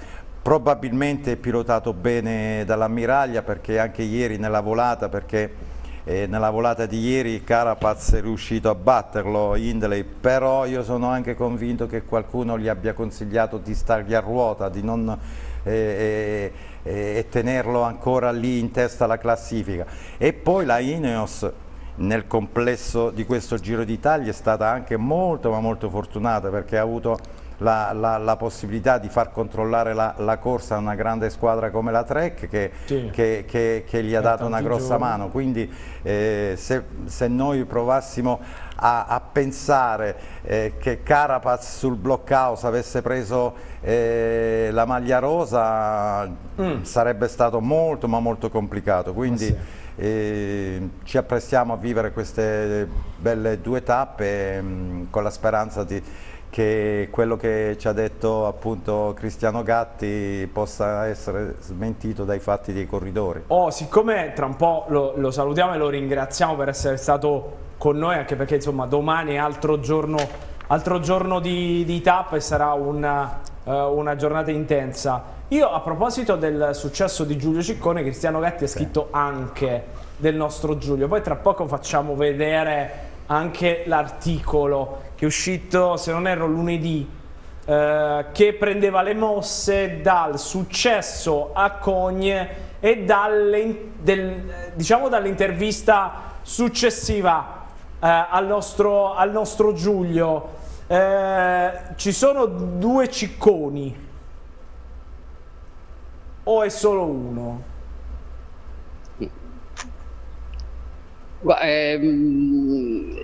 Probabilmente pilotato bene dall'ammiraglia perché anche ieri nella volata perché eh, nella volata di ieri Carapaz è riuscito a batterlo Hindley però io sono anche convinto che qualcuno gli abbia consigliato di stargli a ruota di non eh, eh, e tenerlo ancora lì in testa alla classifica e poi la Ineos nel complesso di questo Giro d'Italia è stata anche molto ma molto fortunata perché ha avuto la, la, la possibilità di far controllare la, la, corsa a una grande squadra come la Trek che, sì. che, che, che gli ha dato una grossa giorni. mano, quindi eh, se, se, noi provassimo a, a pensare eh, che Carapaz sul blockhouse avesse preso eh, la maglia rosa mm. sarebbe stato molto ma molto complicato, quindi sì. eh, ci apprestiamo a vivere queste belle due tappe mh, mm, con la speranza di che quello che ci ha detto appunto Cristiano Gatti possa essere smentito dai fatti dei corridori. Oh, siccome tra un po' lo, lo salutiamo e lo ringraziamo per essere stato con noi, anche perché insomma domani è altro giorno, altro giorno di, di tappa e sarà una, uh, una, giornata intensa. Io a proposito del successo di Giulio Ciccone, Cristiano Gatti ha scritto sì. anche del nostro Giulio, poi tra poco facciamo vedere anche l'articolo che è uscito, se non erro, lunedì, eh, che prendeva le mosse dal successo a Cogne e dalle, del, diciamo dall'intervista successiva eh, al, nostro, al, nostro, Giulio. Eh, ci sono due cicconi o è solo uno? Ehm,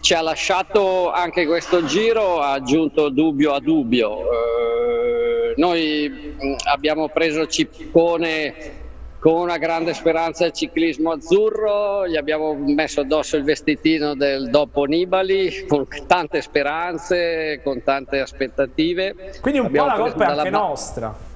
ci ha lasciato anche questo giro, ha aggiunto dubbio a dubbio. Eh, noi abbiamo preso Cippone con una grande speranza del ciclismo azzurro, gli abbiamo messo addosso il vestitino del dopo Nibali con tante speranze, con tante aspettative. Quindi un abbiamo po' la colpa è anche nostra.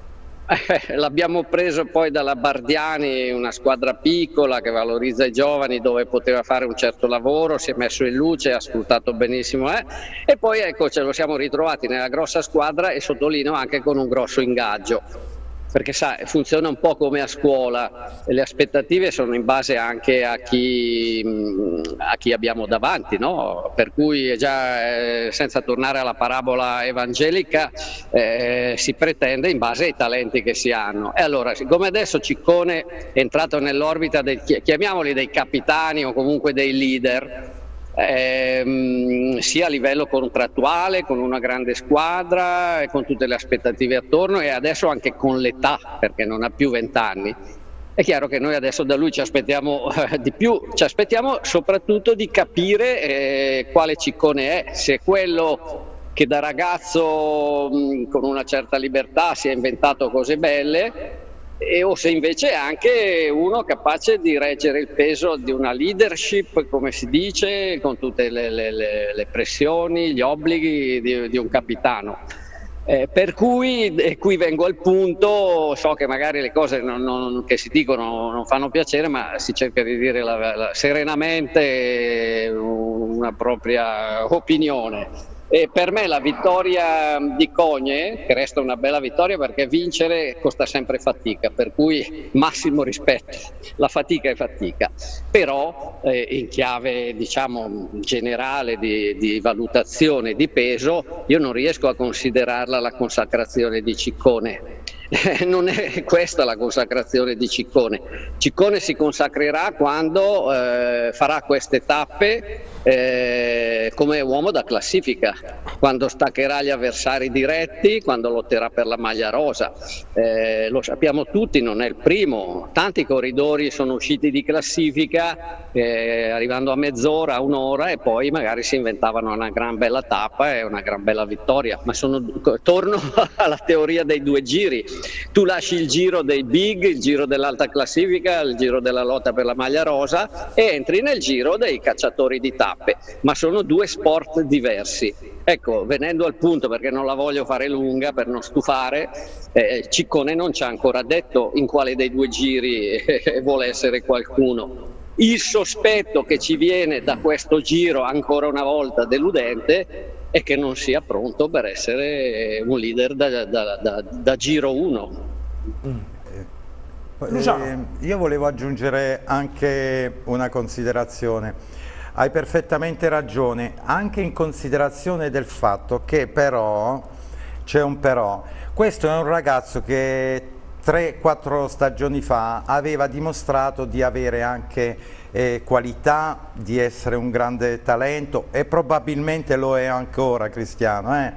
Eh, l'abbiamo preso poi dalla Bardiani, una squadra piccola che valorizza i giovani dove poteva fare un certo lavoro, si è messo in luce, ha sfruttato benissimo eh? e poi ecco ce lo siamo ritrovati nella grossa squadra e sottolineo anche con un grosso ingaggio perché sa, funziona un po' come a scuola, le aspettative sono in base anche a chi, a chi abbiamo davanti, no? per cui già eh, senza tornare alla parabola evangelica eh, si pretende in base ai talenti che si hanno. E allora, siccome adesso Ciccone è entrato nell'orbita, chiamiamoli dei capitani o comunque dei leader, ehm, sia a livello contrattuale, con una grande squadra con tutte le aspettative attorno e adesso anche con l'età, perché non ha più vent'anni. È chiaro che noi adesso da lui ci aspettiamo eh, di più, ci aspettiamo soprattutto di capire eh, quale ciccone è, se è quello che da ragazzo mh, con una certa libertà si è inventato cose belle e, o se invece è anche uno capace di reggere il peso di una leadership, come si dice, con tutte le, le, le pressioni, gli obblighi di, di un capitano. Eh, per cui, e qui vengo al punto, so che magari le cose non, non, che si dicono non fanno piacere, ma si cerca di dire la, la, serenamente una propria opinione. E per me la vittoria di Cogne, che resta una bella vittoria perché vincere costa sempre fatica, per cui massimo rispetto, la fatica è fatica, però eh, in chiave diciamo, generale di, di, valutazione di peso io non riesco a considerarla la consacrazione di Ciccone. non è questa la consacrazione di Ciccone. Ciccone si consacrerà quando eh, farà queste tappe eh, come uomo da classifica, quando staccherà gli avversari diretti, quando lotterà per la maglia rosa. Eh, lo sappiamo tutti, non è il primo, tanti corridori sono usciti di classifica eh, arrivando a mezz'ora, un'ora e poi magari si inventavano una gran bella tappa e una gran bella vittoria. Ma sono, torno alla teoria dei due giri, tu lasci il giro dei big, il giro dell'alta classifica, il giro della lotta per la maglia rosa e entri nel giro dei cacciatori di tappa tappe, ma sono due sport diversi. Ecco, venendo al punto, perché non la voglio fare lunga per non stufare, eh, Ciccone non ci ha ancora detto in quale dei due giri eh, vuole essere qualcuno. Il sospetto che ci viene da questo giro, ancora una volta deludente, è che non sia pronto per essere un leader da, da, da, da giro 1. Mm. Eh, io volevo aggiungere anche una considerazione. Hai perfettamente ragione, anche in considerazione del fatto che però, c'è un però, questo è un ragazzo che 3-4 stagioni fa aveva dimostrato di avere anche eh, qualità, di essere un grande talento e probabilmente lo è ancora Cristiano. Eh?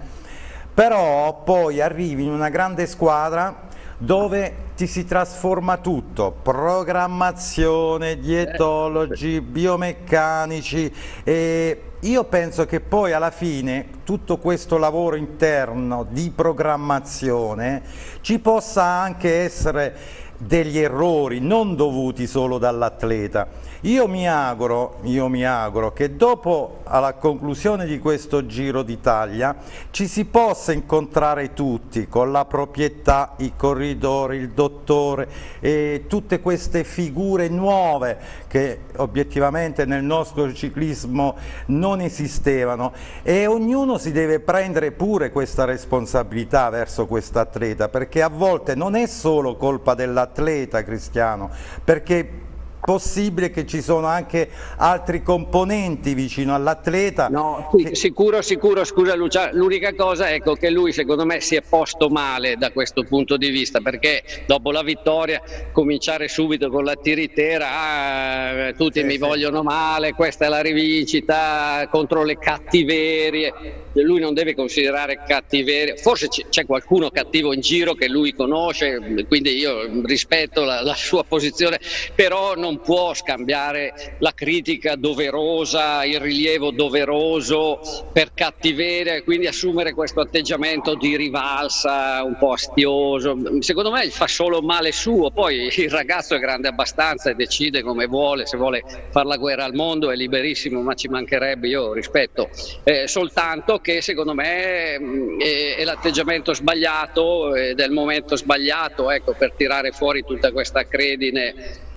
Però poi arrivi in una grande squadra dove ti si trasforma tutto, programmazione, dietologi, biomeccanici e io penso che poi alla fine tutto questo lavoro interno di programmazione ci possa anche essere degli errori non dovuti solo dall'atleta. Io mi auguro, io mi auguro che dopo alla conclusione di questo Giro d'Italia ci si possa incontrare tutti con la proprietà, i corridori, il dottore e tutte queste figure nuove che obiettivamente nel nostro ciclismo non esistevano. E ognuno si deve prendere pure questa responsabilità verso quest'atleta perché a volte non è solo colpa dell'atleta Cristiano perché possibile che ci sono anche altri componenti vicino all'atleta. No, sì, che... sicuro, sicuro, scusa Lucia, l'unica cosa è ecco, che lui secondo me si è posto male da questo punto di vista, perché dopo la vittoria cominciare subito con la tiritera, ah, tutti sì, mi sì. vogliono male, questa è la rivincita contro le cattiverie lui non deve considerare cattiveria, forse c'è qualcuno cattivo in giro che lui conosce, quindi io rispetto la, la, sua posizione, però non può scambiare la critica doverosa, il rilievo doveroso per cattiveria e quindi assumere questo atteggiamento di rivalsa un po' astioso. Secondo me fa solo male suo, poi il ragazzo è grande abbastanza e decide come vuole, se vuole fare la guerra al mondo è liberissimo, ma ci mancherebbe, io rispetto, eh, soltanto che secondo me mm, è, è l'atteggiamento sbagliato ed è il momento sbagliato ecco, per tirare fuori tutta questa credine.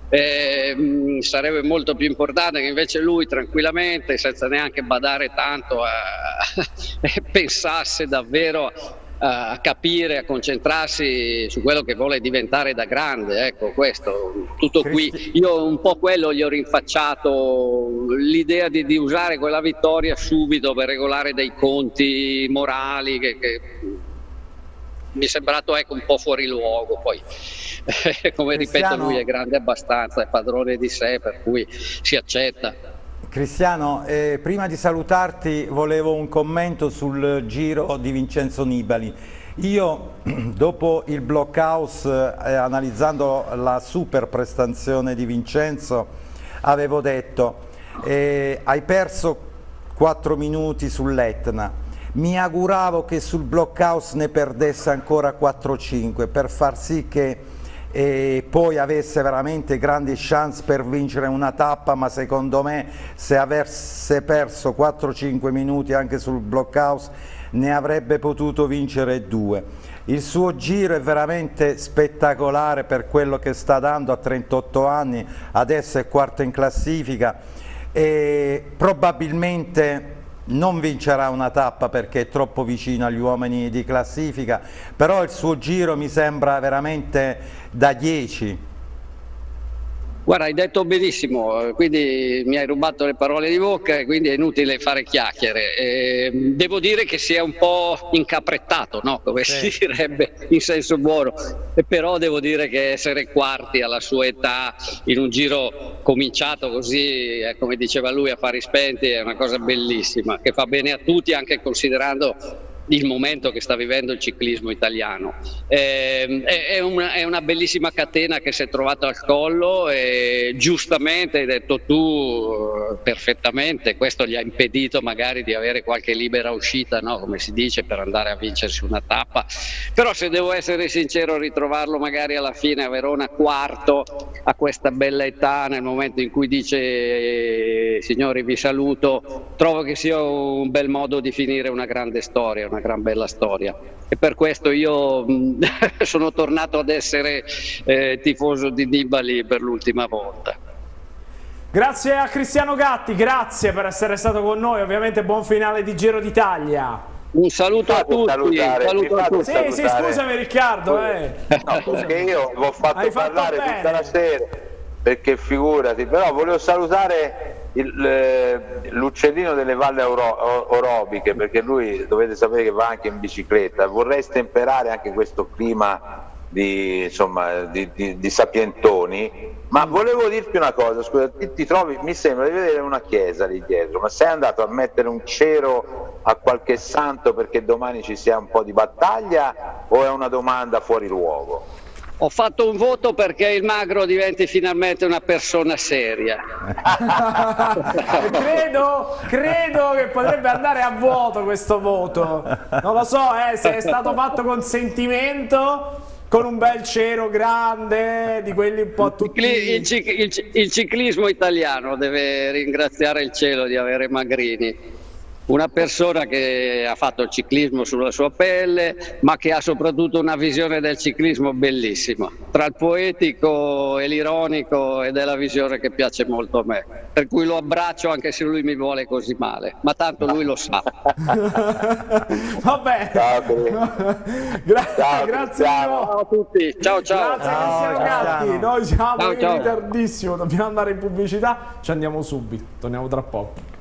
Eh, mm, sarebbe molto più importante che invece lui tranquillamente, senza neanche badare tanto, a, pensasse davvero a capire, a concentrarsi su quello che vuole diventare da grande, ecco questo, tutto qui. Io un po' quello gli ho rinfacciato, l'idea di, di usare quella vittoria subito per regolare dei conti morali che, che mi è sembrato ecco, un po' fuori luogo, poi come ripeto lui è grande abbastanza, è padrone di sé, per cui si accetta. Cristiano, eh, prima di salutarti volevo un commento sul giro di Vincenzo Nibali. Io dopo il blockhouse, eh, analizzando la super prestazione di Vincenzo, avevo detto eh, hai perso 4 minuti sull'Etna, mi auguravo che sul blockhouse ne perdesse ancora 4-5 per far sì che e poi avesse veramente grandi chance per vincere una tappa, ma secondo me se avesse perso 4-5 minuti anche sul blockhouse ne avrebbe potuto vincere due. Il suo giro è veramente spettacolare per quello che sta dando a 38 anni, adesso è quarto in classifica e probabilmente non vincerà una tappa perché è troppo vicino agli uomini di classifica, però il suo giro mi sembra veramente da 10 Guarda, hai detto benissimo, quindi mi hai rubato le parole di bocca e quindi è inutile fare chiacchiere. Eh, devo dire che si è un po' incaprettato, no? come si direbbe in senso buono, e però devo dire che essere quarti alla sua età in un giro cominciato così, eh, come diceva lui, a fari spenti è una cosa bellissima, che fa bene a tutti anche considerando il momento che sta vivendo il ciclismo italiano. Eh, è, una, è, una, bellissima catena che si è trovata al collo e giustamente hai detto tu eh, perfettamente, questo gli ha impedito magari di avere qualche libera uscita, no? come si dice, per andare a vincersi una tappa, però se devo essere sincero ritrovarlo magari alla fine a Verona quarto a questa bella età nel momento in cui dice eh, signori vi saluto, trovo che sia un bel modo di finire una grande storia una gran bella storia e per questo io sono tornato ad essere eh, tifoso di Nibali per l'ultima volta. Grazie a Cristiano Gatti, grazie per essere stato con noi, ovviamente buon finale di Giro d'Italia. Un saluto a tutti. Salutare, saluto a tutti. Sì, sì, scusami Riccardo. Eh. No, perché io vi ho fatto Hai parlare fatto tutta la sera, perché figurati, però volevo salutare l'uccellino delle valle orobiche, perché lui dovete sapere che va anche in bicicletta, vorrei stemperare anche questo clima di, insomma, di, di, di sapientoni, ma volevo dirti una cosa, scusa, ti, ti, trovi, mi sembra di vedere una chiesa lì dietro, ma sei andato a mettere un cero a qualche santo perché domani ci sia un po' di battaglia o è una domanda fuori luogo? Ho fatto un voto perché il magro diventi finalmente una persona seria. credo, credo, che potrebbe andare a vuoto questo voto. Non lo so eh, se è stato fatto con sentimento con un bel cero grande di quelli un po' tutti il, il, il, ciclismo italiano deve ringraziare il cielo di avere Magrini una persona che ha fatto il ciclismo sulla sua pelle, ma che ha soprattutto una visione del ciclismo bellissima, tra il poetico e l'ironico ed è la visione che piace molto a me, per cui lo abbraccio anche se lui mi vuole così male, ma tanto lui lo sa. Vabbè, ciao, Gra ciao, grazie ciao. a tutti, ciao ciao. Grazie ciao, Gatti, noi siamo ciao, in ciao. ritardissimo, dobbiamo andare in pubblicità, ci andiamo subito, torniamo tra poco.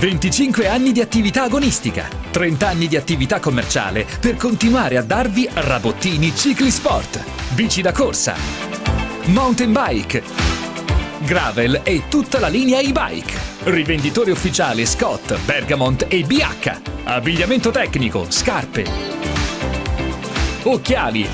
25 anni di attività agonistica, 30 anni di attività commerciale per continuare a darvi Rabottini Cicli Sport, bici da corsa, mountain bike, gravel e tutta la linea e-bike. Rivenditore ufficiale Scott, Bergamont e BH. Abbigliamento tecnico, scarpe, occhiali,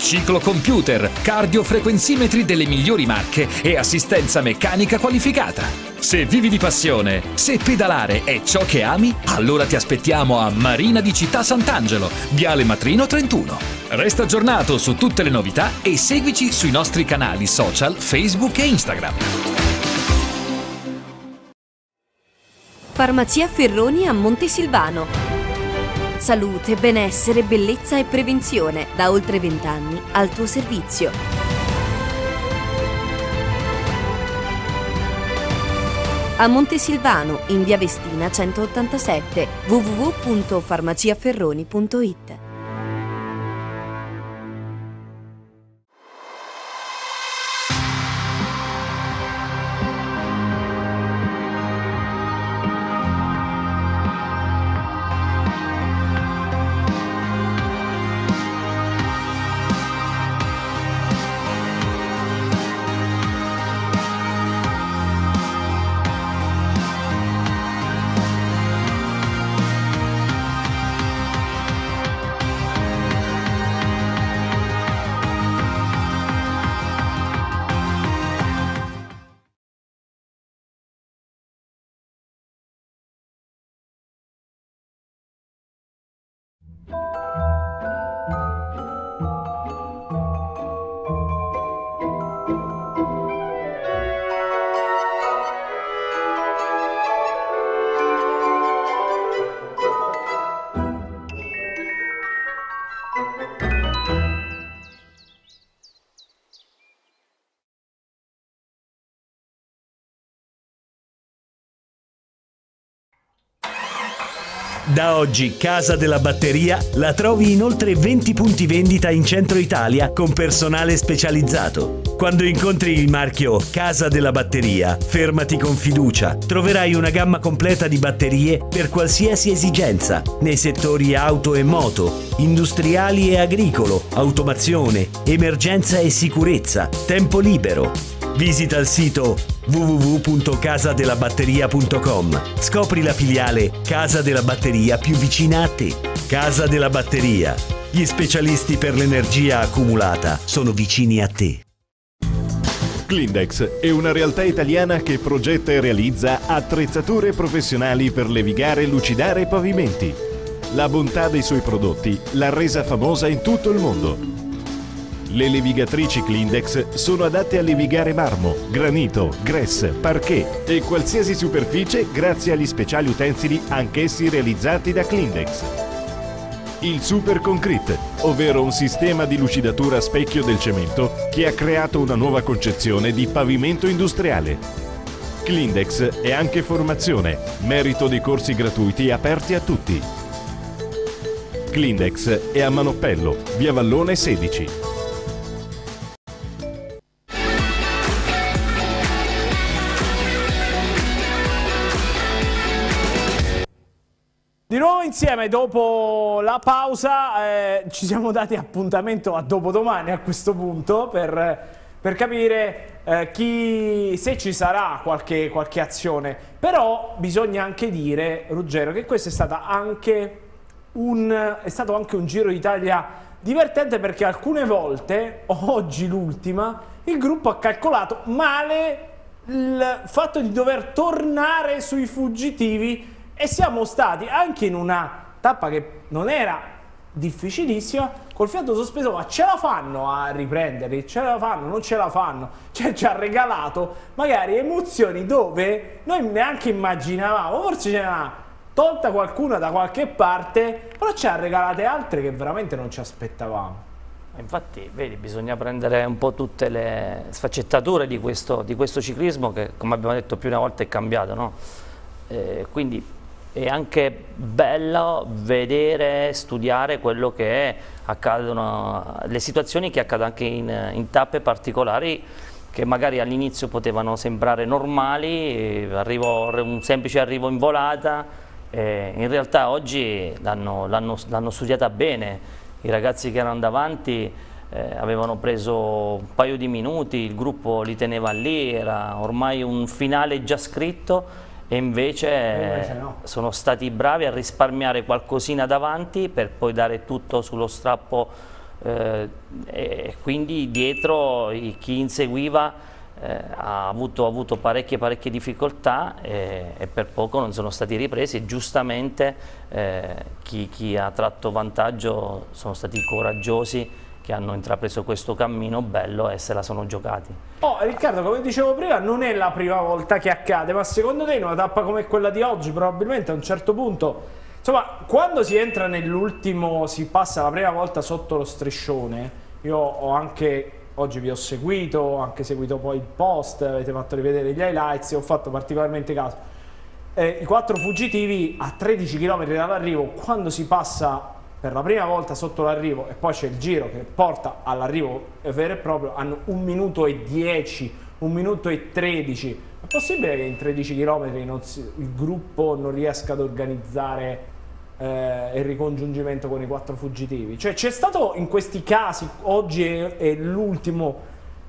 ciclocomputer, cardiofrequenzimetri delle migliori marche e assistenza meccanica qualificata. Se vivi di passione, se pedalare è ciò che ami, allora ti aspettiamo a Marina di Città Sant'Angelo, Viale Matrino 31. Resta aggiornato su tutte le novità e seguici sui nostri canali social Facebook e Instagram. Farmacia Ferroni a Montesilvano. Salute, benessere, bellezza e prevenzione da oltre vent'anni al tuo servizio. a Montesilvano, in via Vestina 187, www.farmaciaferroni.it. Da oggi Casa della Batteria la trovi in oltre 20 punti vendita in centro Italia con personale specializzato. Quando incontri il marchio Casa della Batteria, fermati con fiducia. Troverai una gamma completa di batterie per qualsiasi esigenza, nei settori auto e moto, industriali e agricolo, automazione, emergenza e sicurezza, tempo libero. Visita il sito www.casadelabatteria.com. Scopri la filiale Casa della Batteria più vicina a te. Casa della Batteria. Gli specialisti per l'energia accumulata sono vicini a te. Clindex è una realtà italiana che progetta e realizza attrezzature professionali per levigare e lucidare pavimenti. La bontà dei suoi prodotti l'ha resa famosa in tutto il mondo. Le levigatrici Clindex sono adatte a levigare marmo, granito, gress, parquet e qualsiasi superficie grazie agli speciali utensili anch'essi realizzati da Clindex. Il Super Concrete, ovvero un sistema di lucidatura a specchio del cemento che ha creato una nuova concezione di pavimento industriale. Clindex è anche formazione, merito dei corsi gratuiti aperti a tutti. Clindex è a Manoppello, via Vallone 16. Insieme dopo la pausa eh, ci siamo dati appuntamento a dopodomani a questo punto per, per capire eh, chi, se ci sarà qualche, qualche, azione. Però bisogna anche dire, Ruggero, che questo è, stata anche un, è stato anche un Giro d'Italia divertente perché alcune volte, oggi l'ultima, il gruppo ha calcolato male il fatto di dover tornare sui fuggitivi e siamo stati anche in una tappa che non era difficilissima col fiato sospeso ma ce la fanno a riprenderli ce la fanno non ce la fanno. Cioè ci ha regalato magari emozioni dove noi neanche immaginavamo. Forse ce n'ha tolta qualcuna da qualche parte però ci ha regalate altre che veramente non ci aspettavamo. Infatti, vedi, bisogna prendere un po' tutte le sfaccettature di questo, di questo ciclismo che, come abbiamo detto più una volta, è cambiato, no? eh, quindi è anche bello vedere, studiare quello che accadono, le situazioni che accadono anche in, in tappe particolari che magari all'inizio potevano sembrare normali, arrivo, un semplice arrivo in volata, eh, in realtà oggi l'hanno studiata bene, i ragazzi che erano davanti eh, avevano preso un paio di minuti, il gruppo li teneva lì, era ormai un finale già scritto e invece, invece no. sono stati bravi a risparmiare qualcosina davanti per poi dare tutto sullo strappo eh, e quindi dietro chi inseguiva eh, ha, avuto, ha, avuto, parecchie parecchie difficoltà e, e, per poco non sono stati ripresi e giustamente eh, chi, chi ha tratto vantaggio sono stati coraggiosi che hanno intrapreso questo cammino bello e se la sono giocati. Oh Riccardo, come dicevo prima, non è la prima volta che accade, ma secondo te in una tappa come quella di oggi probabilmente a un certo punto, insomma, quando si entra nell'ultimo, si passa la prima volta sotto lo striscione, io ho anche, oggi vi ho seguito, ho anche seguito poi il post, avete fatto rivedere gli highlights e ho fatto particolarmente caso. Eh, I quattro fuggitivi a 13 km dall'arrivo, quando si passa per la prima volta sotto l'arrivo e poi c'è il giro che porta all'arrivo vero e proprio, hanno un minuto e 10, un minuto e 13. È possibile che in 13 km si, il gruppo non riesca ad organizzare eh, il ricongiungimento con i quattro fuggitivi? Cioè c'è stato in questi casi, oggi è, è l'ultimo,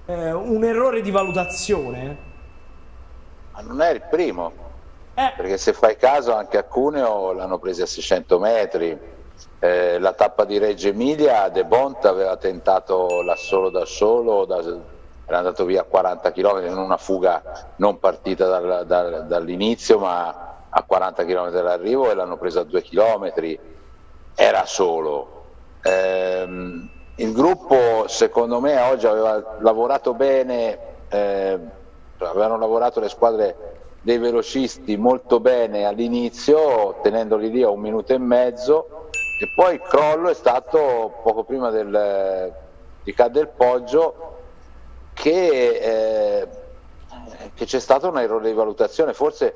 eh, un errore di valutazione? Ma non è il primo, eh. perché se fai caso anche a Cuneo l'hanno presi a 600 metri, eh, la tappa di Reggio Emilia De Bont aveva tentato la solo da solo, da, era andato via a 40 km in una fuga non partita dal, dal, dall'inizio ma a 40 km dall'arrivo e l'hanno presa a 2 km, era solo. Eh, il gruppo secondo me oggi aveva lavorato bene, eh, avevano lavorato le squadre dei velocisti molto bene all'inizio, tenendoli lì a un minuto e mezzo e poi il crollo è stato poco prima del, di Cadde il Poggio che, eh, che c'è stato un errore di valutazione, forse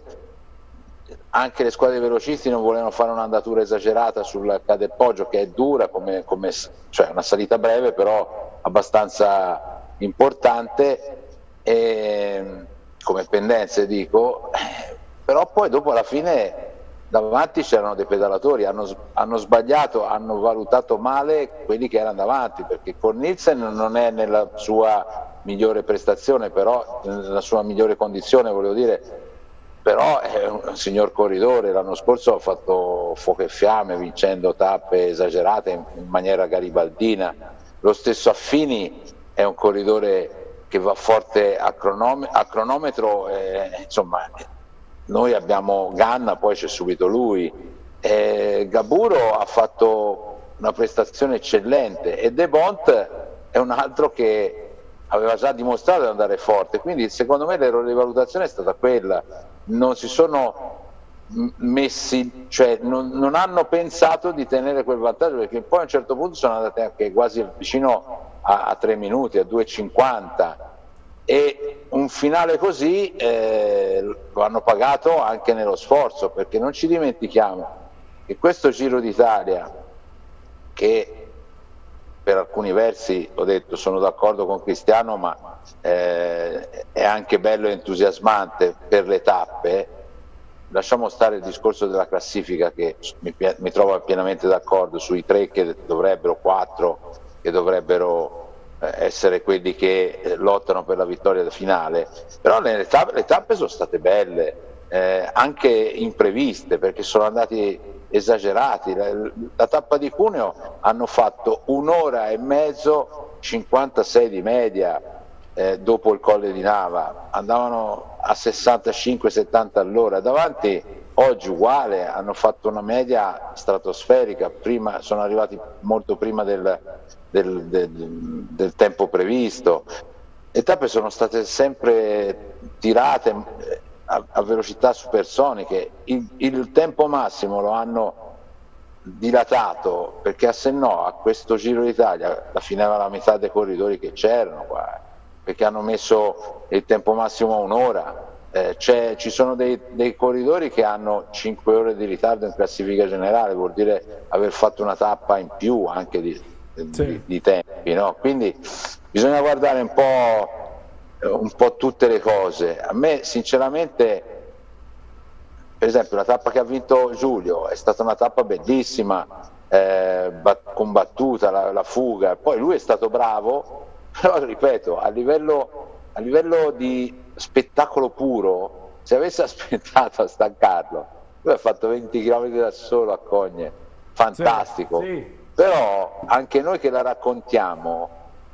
anche le squadre velocisti non volevano fare un'andatura esagerata sul Cadepoggio che è dura come, come cioè una salita breve però abbastanza importante. E, come pendenze dico però poi dopo alla fine davanti c'erano dei pedalatori hanno, hanno, sbagliato, hanno valutato male quelli che erano davanti perché Cornilsen non è nella sua migliore prestazione però nella sua migliore condizione volevo dire. Però è un signor corridore, l'anno scorso ha fatto fuoco e fiamme vincendo tappe esagerate in, in maniera garibaldina, lo stesso Affini è un corridore che va forte a, cronome, a cronometro, eh, insomma noi abbiamo Ganna, poi c'è subito lui, eh, Gaburo ha fatto una prestazione eccellente e De Bont è un altro che aveva già dimostrato di andare forte, quindi secondo me l'errore di valutazione è stata quella, non si sono messi, cioè non, non, hanno pensato di tenere quel vantaggio perché poi a un certo punto sono andate anche quasi vicino a, a 3 minuti, a 2,50 e un finale così eh, lo hanno pagato anche nello sforzo perché non ci dimentichiamo che questo Giro d'Italia che per alcuni versi ho detto sono d'accordo con Cristiano ma eh, è anche bello e entusiasmante per le tappe lasciamo stare il discorso della classifica che mi, mi trovo pienamente d'accordo sui tre che dovrebbero, quattro che dovrebbero essere quelli che eh, lottano per la vittoria finale però le tappe, le tappe sono state belle eh, anche impreviste perché sono andati esagerati. La, la, tappa di Cuneo hanno fatto un'ora e mezzo, 56 di media eh, dopo il colle di Nava, andavano a 65-70 all'ora, davanti oggi uguale, hanno fatto una media stratosferica, prima, sono arrivati molto prima del, del, del, del tempo previsto. Le tappe sono state sempre tirate a, a velocità supersoniche, il, il, tempo massimo lo hanno dilatato perché se no a questo Giro d'Italia la fineva la metà dei corridori che c'erano qua, perché hanno messo il tempo massimo a un'ora. Eh, ci sono dei, dei, corridori che hanno 5 ore di ritardo in classifica generale, vuol dire aver fatto una tappa in più anche di, sì. di, di tempi, no? quindi bisogna guardare un po' un po' tutte le cose. A me sinceramente, per esempio, la tappa che ha vinto Giulio è stata una tappa bellissima, eh, combattuta, la, la, fuga, poi lui è stato bravo, però ripeto, a livello, a livello di spettacolo puro, se avesse aspettato a stancarlo, lui ha fatto 20 km da solo a Cogne, fantastico. Sì, sì. Però anche noi che la raccontiamo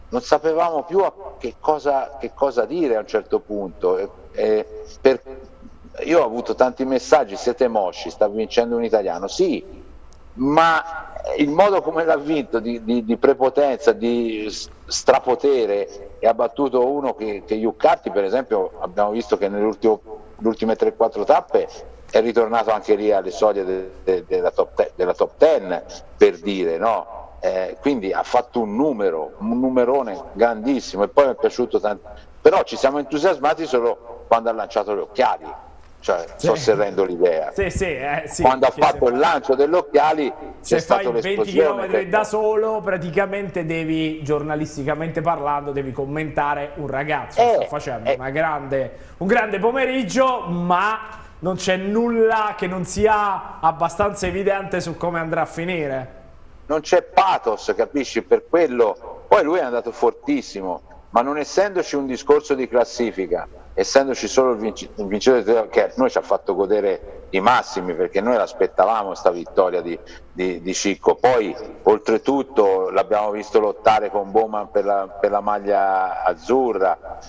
non sapevamo più che cosa, che, cosa, dire a un certo punto. E, e per, io ho avuto tanti messaggi, siete mosci, sta vincendo un italiano. Sì, ma il modo come l'ha vinto di, di, di, prepotenza, di strapotere e ha battuto uno che, che Iuccatti per esempio abbiamo visto che nelle ultime 3-4 tappe è ritornato anche lì alle soglie de, de, della, top della top 10 per dire no? eh, quindi ha fatto un numero, un numerone grandissimo e poi mi è piaciuto tanto, però ci siamo entusiasmati solo quando ha lanciato gli occhiali, cioè sì. sto serrendo l'idea. Sì, sì, eh, quando ha fatto il lancio degli occhiali se fai 20 km da solo praticamente devi, giornalisticamente parlando, devi commentare un ragazzo eh, sta facendo eh. grande, un grande pomeriggio, ma non c'è nulla che non sia abbastanza evidente su come andrà a finire. Non c'è pathos, capisci? Per quello, poi lui è andato fortissimo, ma non essendoci un discorso di classifica, essendoci solo il, vinc il vincitore che noi ci ha fatto godere i massimi perché noi l'aspettavamo questa vittoria di, di, di, Cicco, poi oltretutto l'abbiamo visto lottare con Bowman per la, per la maglia azzurra,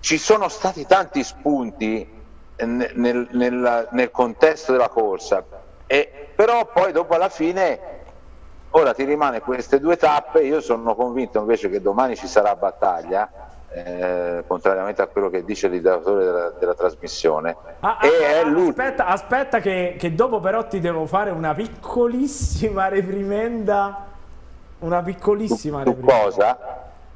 ci sono stati tanti spunti nel, nel, nel contesto della corsa, e, però poi dopo alla fine Ora ti rimane queste due tappe, io sono convinto invece che domani ci sarà battaglia, eh, contrariamente a quello che dice l'ideatore della, della trasmissione. Ah, ah, aspetta, aspetta che, che, dopo però ti devo fare una piccolissima reprimenda. Una piccolissima su, reprimenda. Su cosa?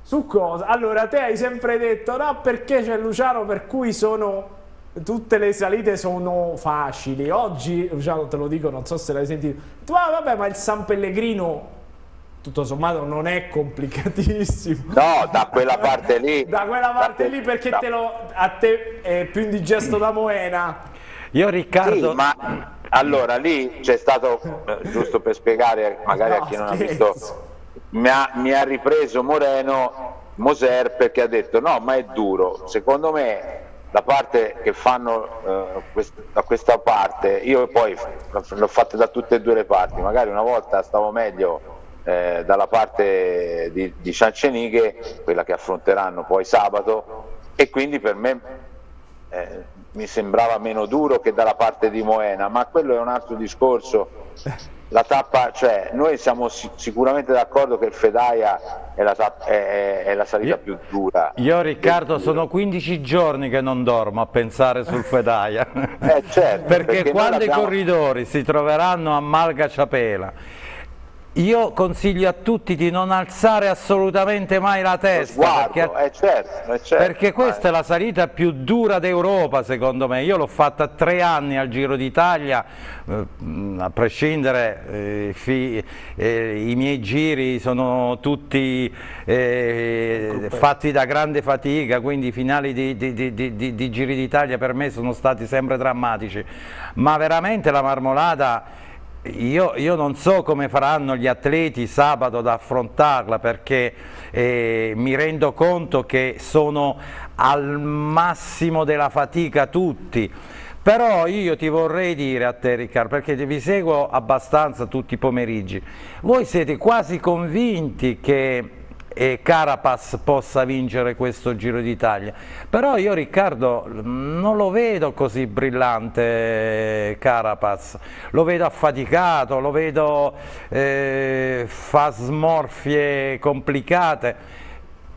Su cosa? Allora, te hai sempre detto no perché c'è Luciano per cui sono tutte le salite sono facili. Oggi, Luciano, te lo dico, non so se l'hai sentito. Tu, ah, vabbè, ma il San Pellegrino tutto sommato non è complicatissimo. No, da quella parte lì. da quella parte da lì perché te lo, a te è più indigesto da Moena. Io Riccardo... Sì, ma allora lì c'è stato, eh, giusto per spiegare magari no, a chi non scherzo. ha visto, mi ha, mi ha ripreso Moreno, Moser perché ha detto no ma è duro, secondo me la parte che fanno eh, quest da questa parte, io poi l'ho fatta da tutte e due le parti, magari una volta stavo meglio eh, dalla parte di, di Ciancenighe, quella che affronteranno poi sabato, e quindi per me eh, mi sembrava meno duro che dalla parte di Moena, ma quello è un altro discorso. La tappa, cioè, noi siamo sicuramente d'accordo che il Fedaia è la, tappa, è, è la salita io, più dura. Io Riccardo sono 15 giorni che non dormo a pensare sul Fedaia. Eh, certo, perché, perché quando i corridori si troveranno a Malga Ciapela io consiglio a tutti di non alzare assolutamente mai la testa sguardo, perché, è certo, è certo, perché questa è la salita più dura d'Europa secondo me, io l'ho fatta tre anni al Giro d'Italia, eh, a prescindere eh, fi, eh, i miei giri sono tutti eh, fatti da grande fatica, quindi i finali di, di, di, di Giri d'Italia per me sono stati sempre drammatici, ma veramente la marmolata io, io, non so come faranno gli atleti sabato ad affrontarla perché eh, mi rendo conto che sono al massimo della fatica tutti, però io ti vorrei dire a te Riccardo, perché vi seguo abbastanza tutti i pomeriggi, voi siete quasi convinti che e Carapaz possa vincere questo Giro d'Italia. Però io Riccardo non lo vedo così brillante Carapaz, lo vedo affaticato, lo vedo eh, fa smorfie complicate.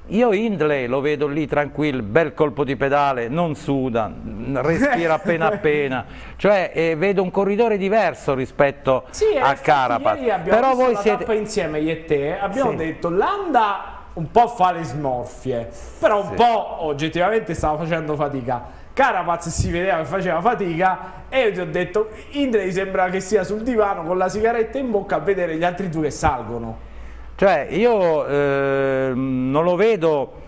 Io Hindley lo vedo lì tranquillo, bel colpo di pedale, non suda, respira appena appena, cioè eh, vedo un corridore diverso rispetto sì, a Carapaz. Abbiamo Però voi siete insieme io e te, abbiamo sì. detto Landa un po' fa le smorfie, però un sì. po' oggettivamente stava facendo fatica. Carapaz si vedeva che faceva fatica e io ti ho detto Indrey sembra che sia sul divano con la sigaretta in bocca a vedere gli altri due che salgono. Cioè io eh, non lo vedo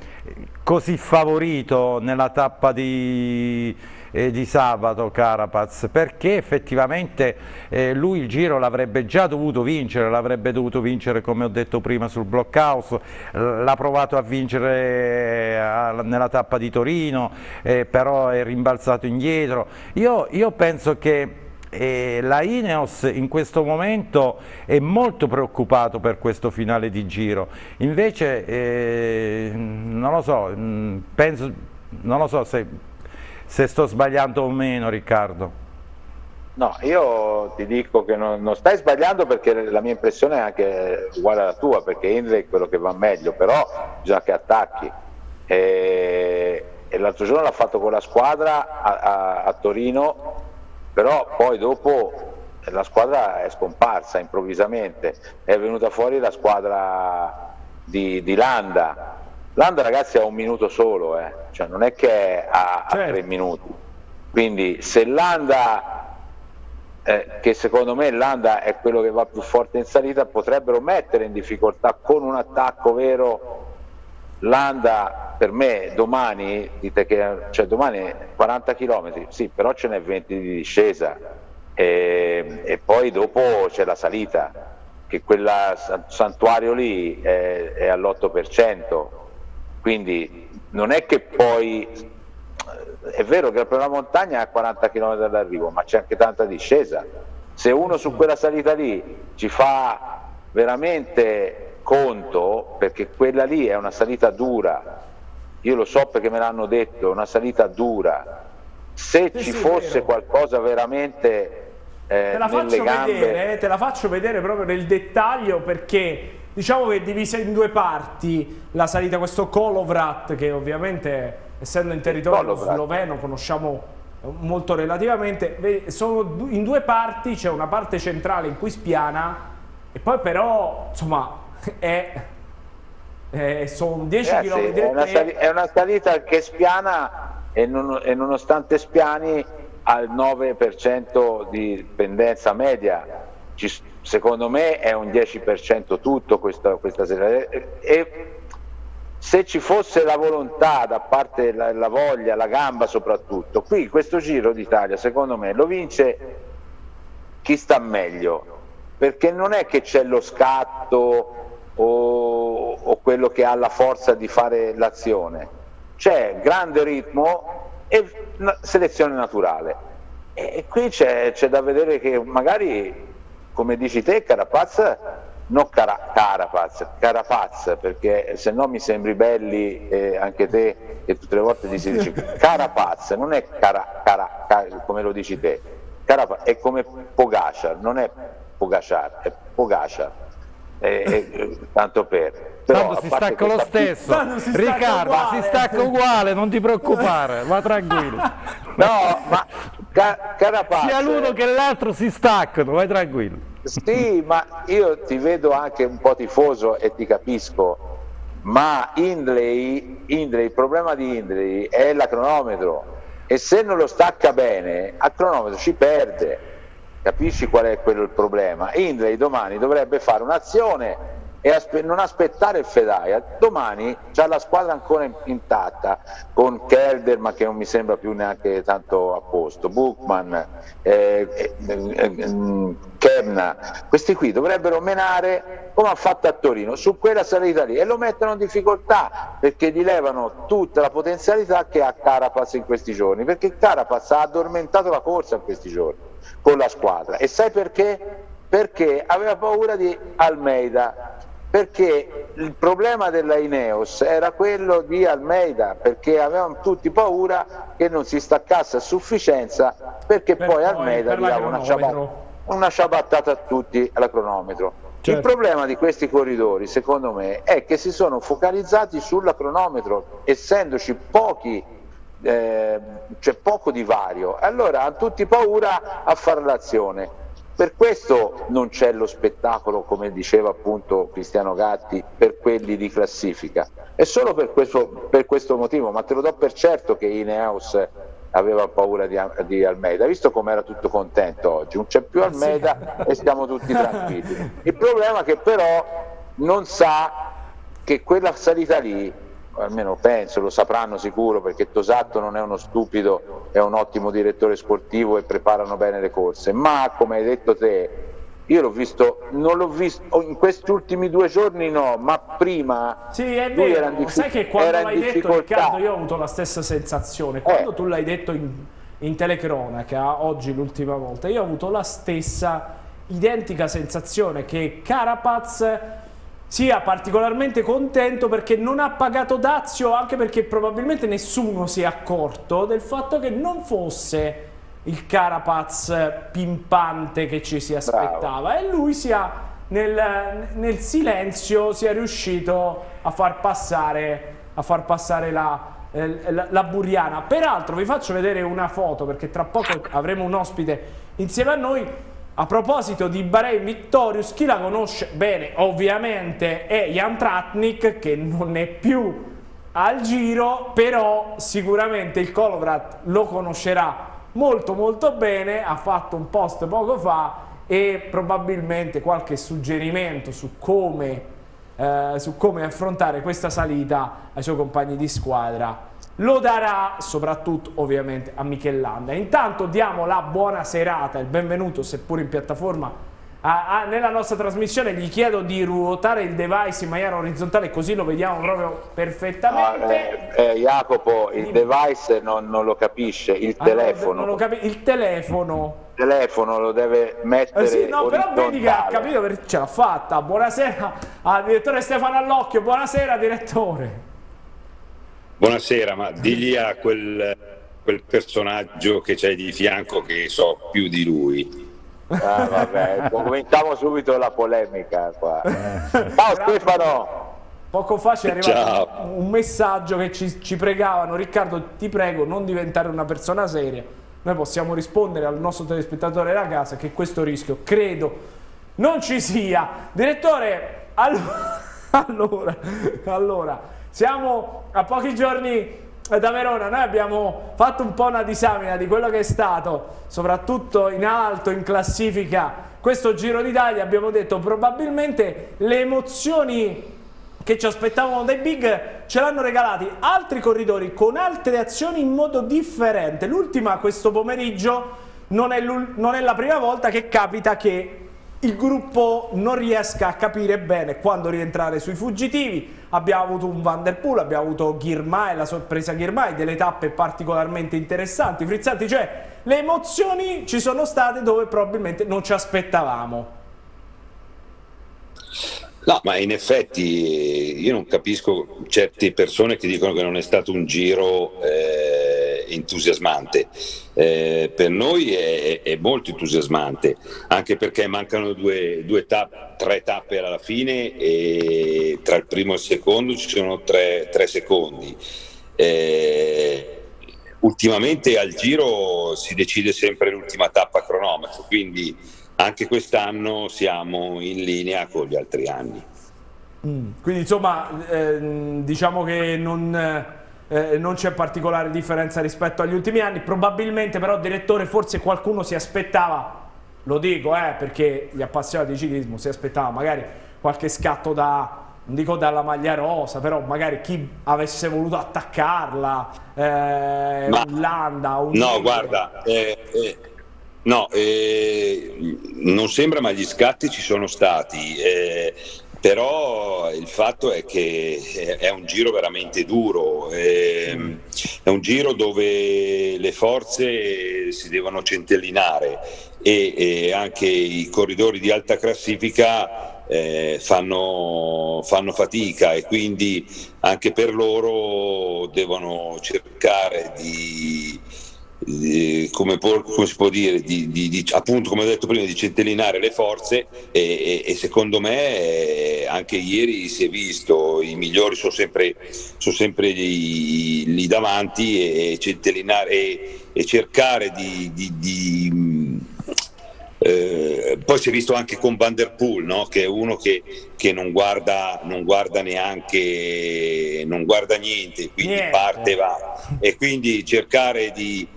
così favorito nella tappa di, eh, di sabato Carapaz perché effettivamente eh, lui il giro l'avrebbe già dovuto vincere, l'avrebbe dovuto vincere come ho detto prima sul blockhouse, l'ha provato a vincere a, nella tappa di Torino eh, però è rimbalzato indietro. Io, io penso che e la Ineos in questo momento è molto preoccupato per questo finale di giro, invece eh, non lo so, mm, penso, non lo so se, se, sto sbagliando o meno Riccardo. No, io ti dico che non, non, stai sbagliando perché la mia impressione è anche uguale alla tua, perché Indre è quello che va meglio, però bisogna che attacchi. E, e l'altro giorno l'ha fatto con la squadra a, a, a Torino però poi dopo la squadra è scomparsa improvvisamente, è venuta fuori la squadra di, di Landa. Landa ragazzi ha un minuto solo, eh. cioè, non è che ha, certo. tre minuti. Quindi se Landa, eh, che secondo me Landa è quello che va più forte in salita, potrebbero mettere in difficoltà con un attacco vero Landa per me domani, dite che cioè domani 40 km, sì, però ce n'è 20 di discesa e, e poi dopo c'è la salita, che quel santuario lì è, è all'8%, quindi non è che poi è vero che per una montagna è a 40 km dall'arrivo, ma c'è anche tanta discesa. Se uno su quella salita lì ci fa veramente conto, perché quella lì è una salita dura, io lo so perché me l'hanno detto, è una salita dura, se sì, ci sì, fosse qualcosa veramente eh, te, la faccio gambe... vedere, eh, te la faccio vedere proprio nel dettaglio perché diciamo che è divisa in due parti la salita, questo Kolovrat che ovviamente essendo in territorio sloveno conosciamo molto relativamente, sono in due parti, c'è una parte centrale in cui spiana e poi però insomma è, è sono 10 eh, km è, una salita, è una salita che spiana e, non, e nonostante Spiani al 9% di pendenza media, ci, secondo me è un 10% tutto questa, questa sera. E, e, se ci fosse la volontà da parte la, la voglia, la gamba soprattutto, qui questo Giro d'Italia secondo me lo vince chi sta meglio, perché non è che c'è lo scatto o, o quello che ha la forza di fare l'azione, c'è grande ritmo e selezione naturale. E qui c'è da vedere che magari, come dici te, Carapaz non cara, Carapaz, Carapaz, perché se no mi sembri belli eh, anche te e tutte le volte ti si dice Carapaz, non è cara, cara, cara, come lo dici te, Carapaz, è come Pogacar, non è Pogacar, è Pogacar, eh, eh, tanto per. Però, Tanto si stacca lo stesso, si Riccardo, uguale. si stacca uguale, non ti preoccupare, va tranquillo. no, ma ca Carapaz... Sia l'uno che l'altro si staccano, vai tranquillo. Sì, ma io ti vedo anche un po' tifoso e ti capisco, ma Indley, Indley il problema di Indley è la cronometro e se non lo stacca bene, a cronometro ci perde. Capisci qual è quello il problema? Indley domani dovrebbe fare un'azione e aspe non aspettare il Fedaia. Domani c'è la squadra ancora intatta con Kelder, ma che non mi sembra più neanche tanto a posto, Bookman, eh, eh, eh, Kemna. Questi qui dovrebbero menare come ha fatto a Torino su quella salita lì e lo mettono in difficoltà perché gli levano tutta la potenzialità che ha Carapaz in questi giorni. Perché Carapaz ha addormentato la corsa in questi giorni con la squadra. E sai perché? Perché aveva paura di Almeida perché il problema della Ineos era quello di Almeida, perché avevano tutti paura che non si staccasse a sufficienza, perché per poi, poi Almeida gli dava una, ciabatt una, ciabattata a tutti alla cronometro. Certo. Il problema di questi corridori, secondo me, è che si sono focalizzati sulla cronometro, essendoci pochi eh, c'è poco divario, allora hanno tutti paura a fare l'azione per questo non c'è lo spettacolo, come diceva appunto Cristiano Gatti, per quelli di classifica. È solo per questo, per questo motivo, ma te lo do per certo che Ineos aveva paura di, di Almeida, visto come era tutto contento oggi, non c'è più Almeida e stiamo tutti tranquilli. Il problema è che però non sa che quella salita lì almeno penso, lo sapranno sicuro perché Tosatto non è uno stupido, è un ottimo direttore sportivo e preparano bene le corse, ma come hai detto te, io l'ho visto, non l'ho visto in questi ultimi due giorni no, ma prima sì, è lui vero. era in difficoltà. Sai che quando l'hai detto Riccardo io ho avuto la stessa sensazione, quando eh. tu l'hai detto in, in telecronaca oggi l'ultima volta, io ho avuto la stessa identica sensazione che Carapaz sia particolarmente contento perché non ha pagato dazio anche perché probabilmente nessuno si è accorto del fatto che non fosse il Carapaz pimpante che ci si aspettava. Bravo. e lui sia nel, nel, silenzio sia riuscito a far passare, a far passare la, eh, la, la Buriana. Peraltro vi faccio vedere una foto perché tra poco avremo un ospite insieme a noi a proposito di Bahrain Victorious, chi la conosce? Bene ovviamente è Jan Tratnik che non è più al giro, però sicuramente il Kolovrat lo conoscerà molto molto bene, ha fatto un post poco fa e probabilmente qualche suggerimento su come, eh, su come affrontare questa salita ai suoi compagni di squadra lo darà soprattutto ovviamente a Michelanda. Intanto diamo la buona serata, il benvenuto seppur in piattaforma a, a, nella nostra trasmissione gli chiedo di ruotare il device in maniera orizzontale così lo vediamo proprio perfettamente. Ah, eh, eh, Jacopo, il device non, non, lo capisce, il ah, telefono. Non capi il telefono. Il telefono lo deve mettere. Eh sì, no, però vedi che ha capito perché ce l'ha fatta. Buonasera al direttore Stefano Allocchio, buonasera direttore. Buonasera, ma digli a quel, quel personaggio che c'hai di fianco che so più di lui. Ah, vabbè, cominciamo subito la polemica qua. Ciao Stefano! Poco fa ci è arrivato Ciao. un messaggio che ci, ci, pregavano, Riccardo ti prego non diventare una persona seria, noi possiamo rispondere al nostro telespettatore da casa che questo rischio credo non ci sia. Direttore, allora, allora, allora siamo a pochi giorni da Verona, noi abbiamo fatto un po' una disamina di quello che è stato, soprattutto in alto in classifica, questo Giro d'Italia, abbiamo detto probabilmente le emozioni che ci aspettavano dai big ce l'hanno regalati altri corridori con altre azioni in modo differente. L'ultima questo pomeriggio non è, non è la prima volta che capita che il gruppo non riesca a capire bene quando rientrare sui fuggitivi. Abbiamo avuto un Van Der Poel, abbiamo avuto Ghirmai, la sorpresa Ghirmai, delle tappe particolarmente interessanti, frizzanti, cioè le emozioni ci sono state dove probabilmente non ci aspettavamo. No, ma in effetti io non capisco certe persone che dicono che non è stato un giro eh, entusiasmante. Eh, per noi è, è, molto entusiasmante, anche perché mancano due, due tappe, tre tappe alla fine e tra il primo e il secondo ci sono tre, tre secondi. Eh, ultimamente al giro si decide sempre l'ultima tappa cronometro, quindi anche quest'anno siamo in linea con gli altri anni. Mm. Quindi insomma eh, diciamo che non, eh, non c'è particolare differenza rispetto agli ultimi anni, probabilmente però direttore forse qualcuno si aspettava, lo dico eh, perché gli appassionati di ciclismo si aspettava magari qualche scatto da, non dico dalla maglia rosa, però magari chi avesse voluto attaccarla, eh, Ma, Landa, un... No, guarda, eh, eh No, eh, non sembra, ma gli scatti ci sono stati. Però il fatto è che è un giro veramente duro, è, è un giro dove le forze si devono centellinare e, e anche i corridori di alta classifica eh, fanno, fanno, fatica e quindi anche per loro devono cercare di eh, come, come, si può dire, di, di, di, appunto come ho detto prima, di centellinare le forze e, e, e secondo me eh, anche ieri si è visto, i migliori sono sempre, sono sempre lì, lì, davanti e, centellinare e, e cercare di... Eh, poi si è visto anche con Van Der Poel, no? che è uno che, che non, guarda, non, guarda, neanche, non guarda niente, quindi niente. parte va. E quindi cercare di,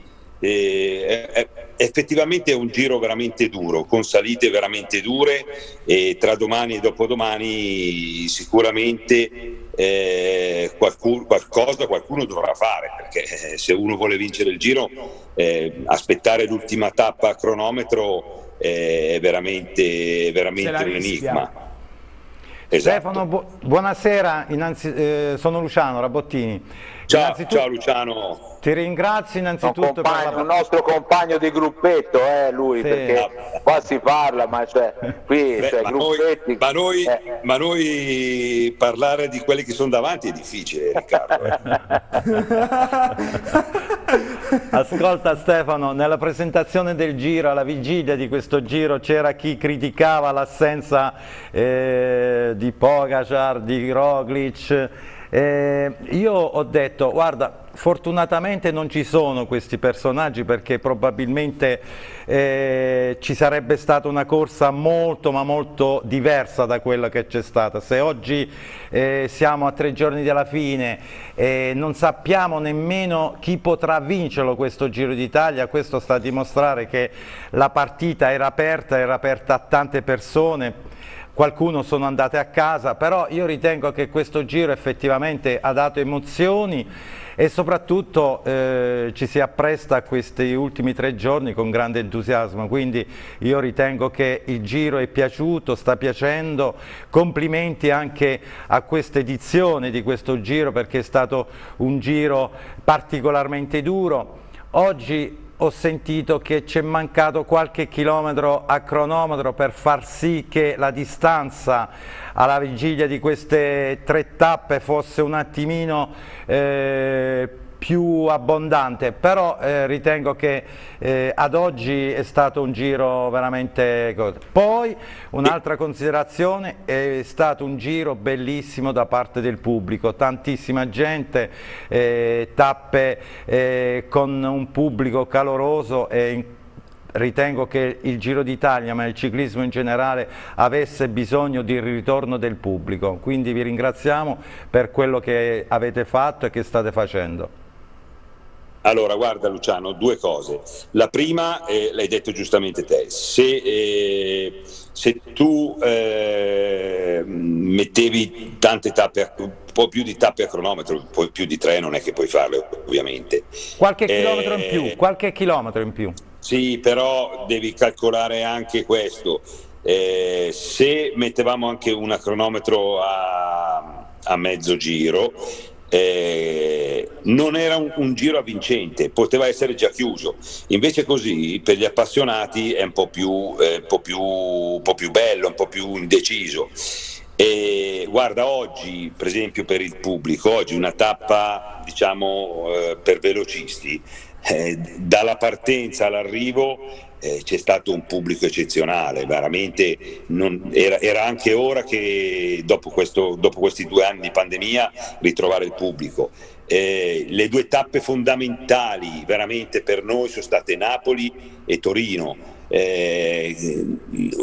eh, effettivamente è un giro veramente duro, con salite veramente dure e tra domani e dopodomani sicuramente eh, qualcuno, qualcosa qualcuno dovrà fare perché eh, se uno vuole vincere il giro eh, aspettare l'ultima tappa a cronometro eh, è veramente, veramente un enigma. Esatto. Stefano, bu buonasera, Innanzi eh, sono Luciano Rabottini. Ciao, ciao Luciano. Ti ringrazio innanzitutto per la... un nostro compagno di gruppetto, eh, lui, sì. perché qua si parla, ma cioè, qui Beh, cioè, ma gruppetti... Noi, ma, noi, eh. ma, noi, parlare di quelli che sono davanti è difficile, Riccardo. Eh. Ascolta Stefano, nella presentazione del giro, alla vigilia di questo giro, c'era chi criticava l'assenza eh, di Pogacar, di Roglic, eh, io ho detto, guarda, fortunatamente non ci sono questi personaggi perché probabilmente eh, ci sarebbe stata una corsa molto ma molto diversa da quella che c'è stata. Se oggi eh, siamo a tre giorni dalla fine e non sappiamo nemmeno chi potrà vincerlo questo Giro d'Italia, questo sta a dimostrare che la partita era aperta, era aperta a tante persone qualcuno sono andate a casa, però io ritengo che questo giro effettivamente ha dato emozioni e soprattutto eh, ci si appresta a questi ultimi tre giorni con grande entusiasmo, quindi io ritengo che il giro è piaciuto, sta piacendo, complimenti anche a questa edizione di questo giro perché è stato un giro particolarmente duro. Oggi ho sentito che ci è mancato qualche chilometro a cronometro per far sì che la distanza alla vigilia di queste tre tappe fosse un attimino eh, più abbondante, però eh, ritengo che eh, ad oggi è stato un giro veramente... Poi un'altra considerazione, è stato un giro bellissimo da parte del pubblico, tantissima gente, eh, tappe eh, con un pubblico caloroso e ritengo che il Giro d'Italia, ma il ciclismo in generale, avesse bisogno di ritorno del pubblico, quindi vi ringraziamo per quello che avete fatto e che state facendo. Allora, guarda Luciano, due cose. La prima, eh, l'hai detto giustamente te, se, eh, se tu eh, mettevi tante tappe, un po' più di tappe a cronometro, poi più di tre non è che puoi farle ovviamente. Qualche chilometro in più, qualche chilometro in più. Sì, però devi calcolare anche questo. Eh, se mettevamo anche un cronometro a, a mezzo giro, eh, non era un, un, giro avvincente, poteva essere già chiuso. Invece così per gli appassionati è un po' più, eh, un po più, un po più bello, un po' più indeciso. E guarda, oggi, per esempio, per il pubblico, oggi una tappa, diciamo, eh, per velocisti, eh, dalla partenza all'arrivo eh, c'è stato un pubblico eccezionale, veramente non, era, era, anche ora che dopo, questo, dopo, questi due anni di pandemia ritrovare il pubblico. Eh, le due tappe fondamentali veramente per noi sono state Napoli e Torino. Eh,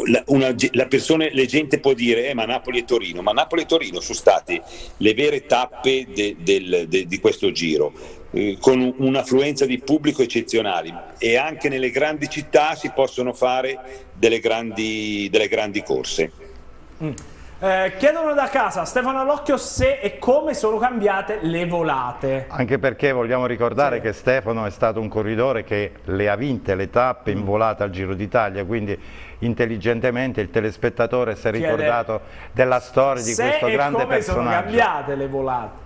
la, una, la persone, le gente può dire eh, ma Napoli e Torino, ma Napoli e Torino sono state le vere tappe de, del, de, di questo giro eh, con un'affluenza di pubblico eccezionali e anche nelle grandi città si possono fare delle grandi, delle grandi corse. Mm. Eh, chiedono da casa, Stefano Allocchio, se e come sono cambiate le volate. Anche perché vogliamo ricordare sì. che Stefano è stato un corridore che le ha vinte le tappe in volata al Giro d'Italia, quindi intelligentemente il telespettatore si è ricordato della storia di questo grande personaggio. Se e come sono cambiate le volate?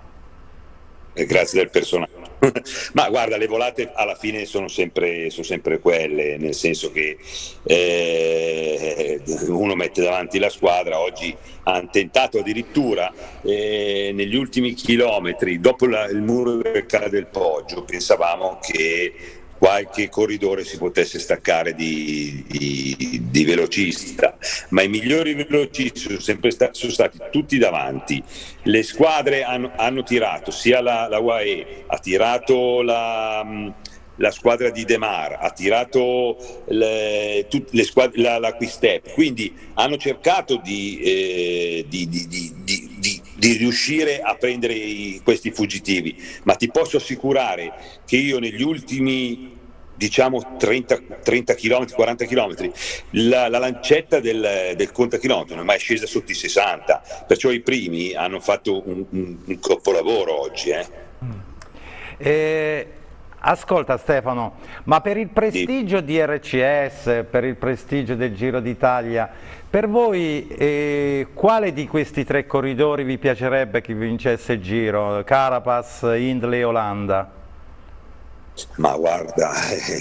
Eh, grazie del personaggio. Ma guarda, le volate alla fine sono sempre, sono sempre quelle, nel senso che eh, uno mette davanti la squadra, oggi hanno tentato addirittura eh, negli ultimi chilometri, dopo la, il muro del Cala del Poggio, pensavamo che qualche corridore si potesse staccare di, di, di velocista, ma i migliori velocisti sono sempre stati, sono stati tutti davanti. Le squadre hanno, hanno tirato, sia la, la UAE ha tirato la la squadra di Demar, ha tirato le, le squadre, la, la Quistep, quindi hanno cercato di, eh, di, di, riuscire a prendere i, questi fuggitivi, ma ti posso assicurare che io negli ultimi diciamo 30, 30 km, 40 km, la, la lancetta del, del contachilometro non è mai scesa sotto i 60, perciò i primi hanno fatto un, un, un capolavoro oggi. Eh. Mm. Eh, ascolta Stefano, ma per il prestigio sì. di RCS, per il prestigio del Giro d'Italia, per voi eh, quale di questi tre corridori vi piacerebbe che vincesse il Giro? Carapaz, Hindley, Olanda? Ma guarda,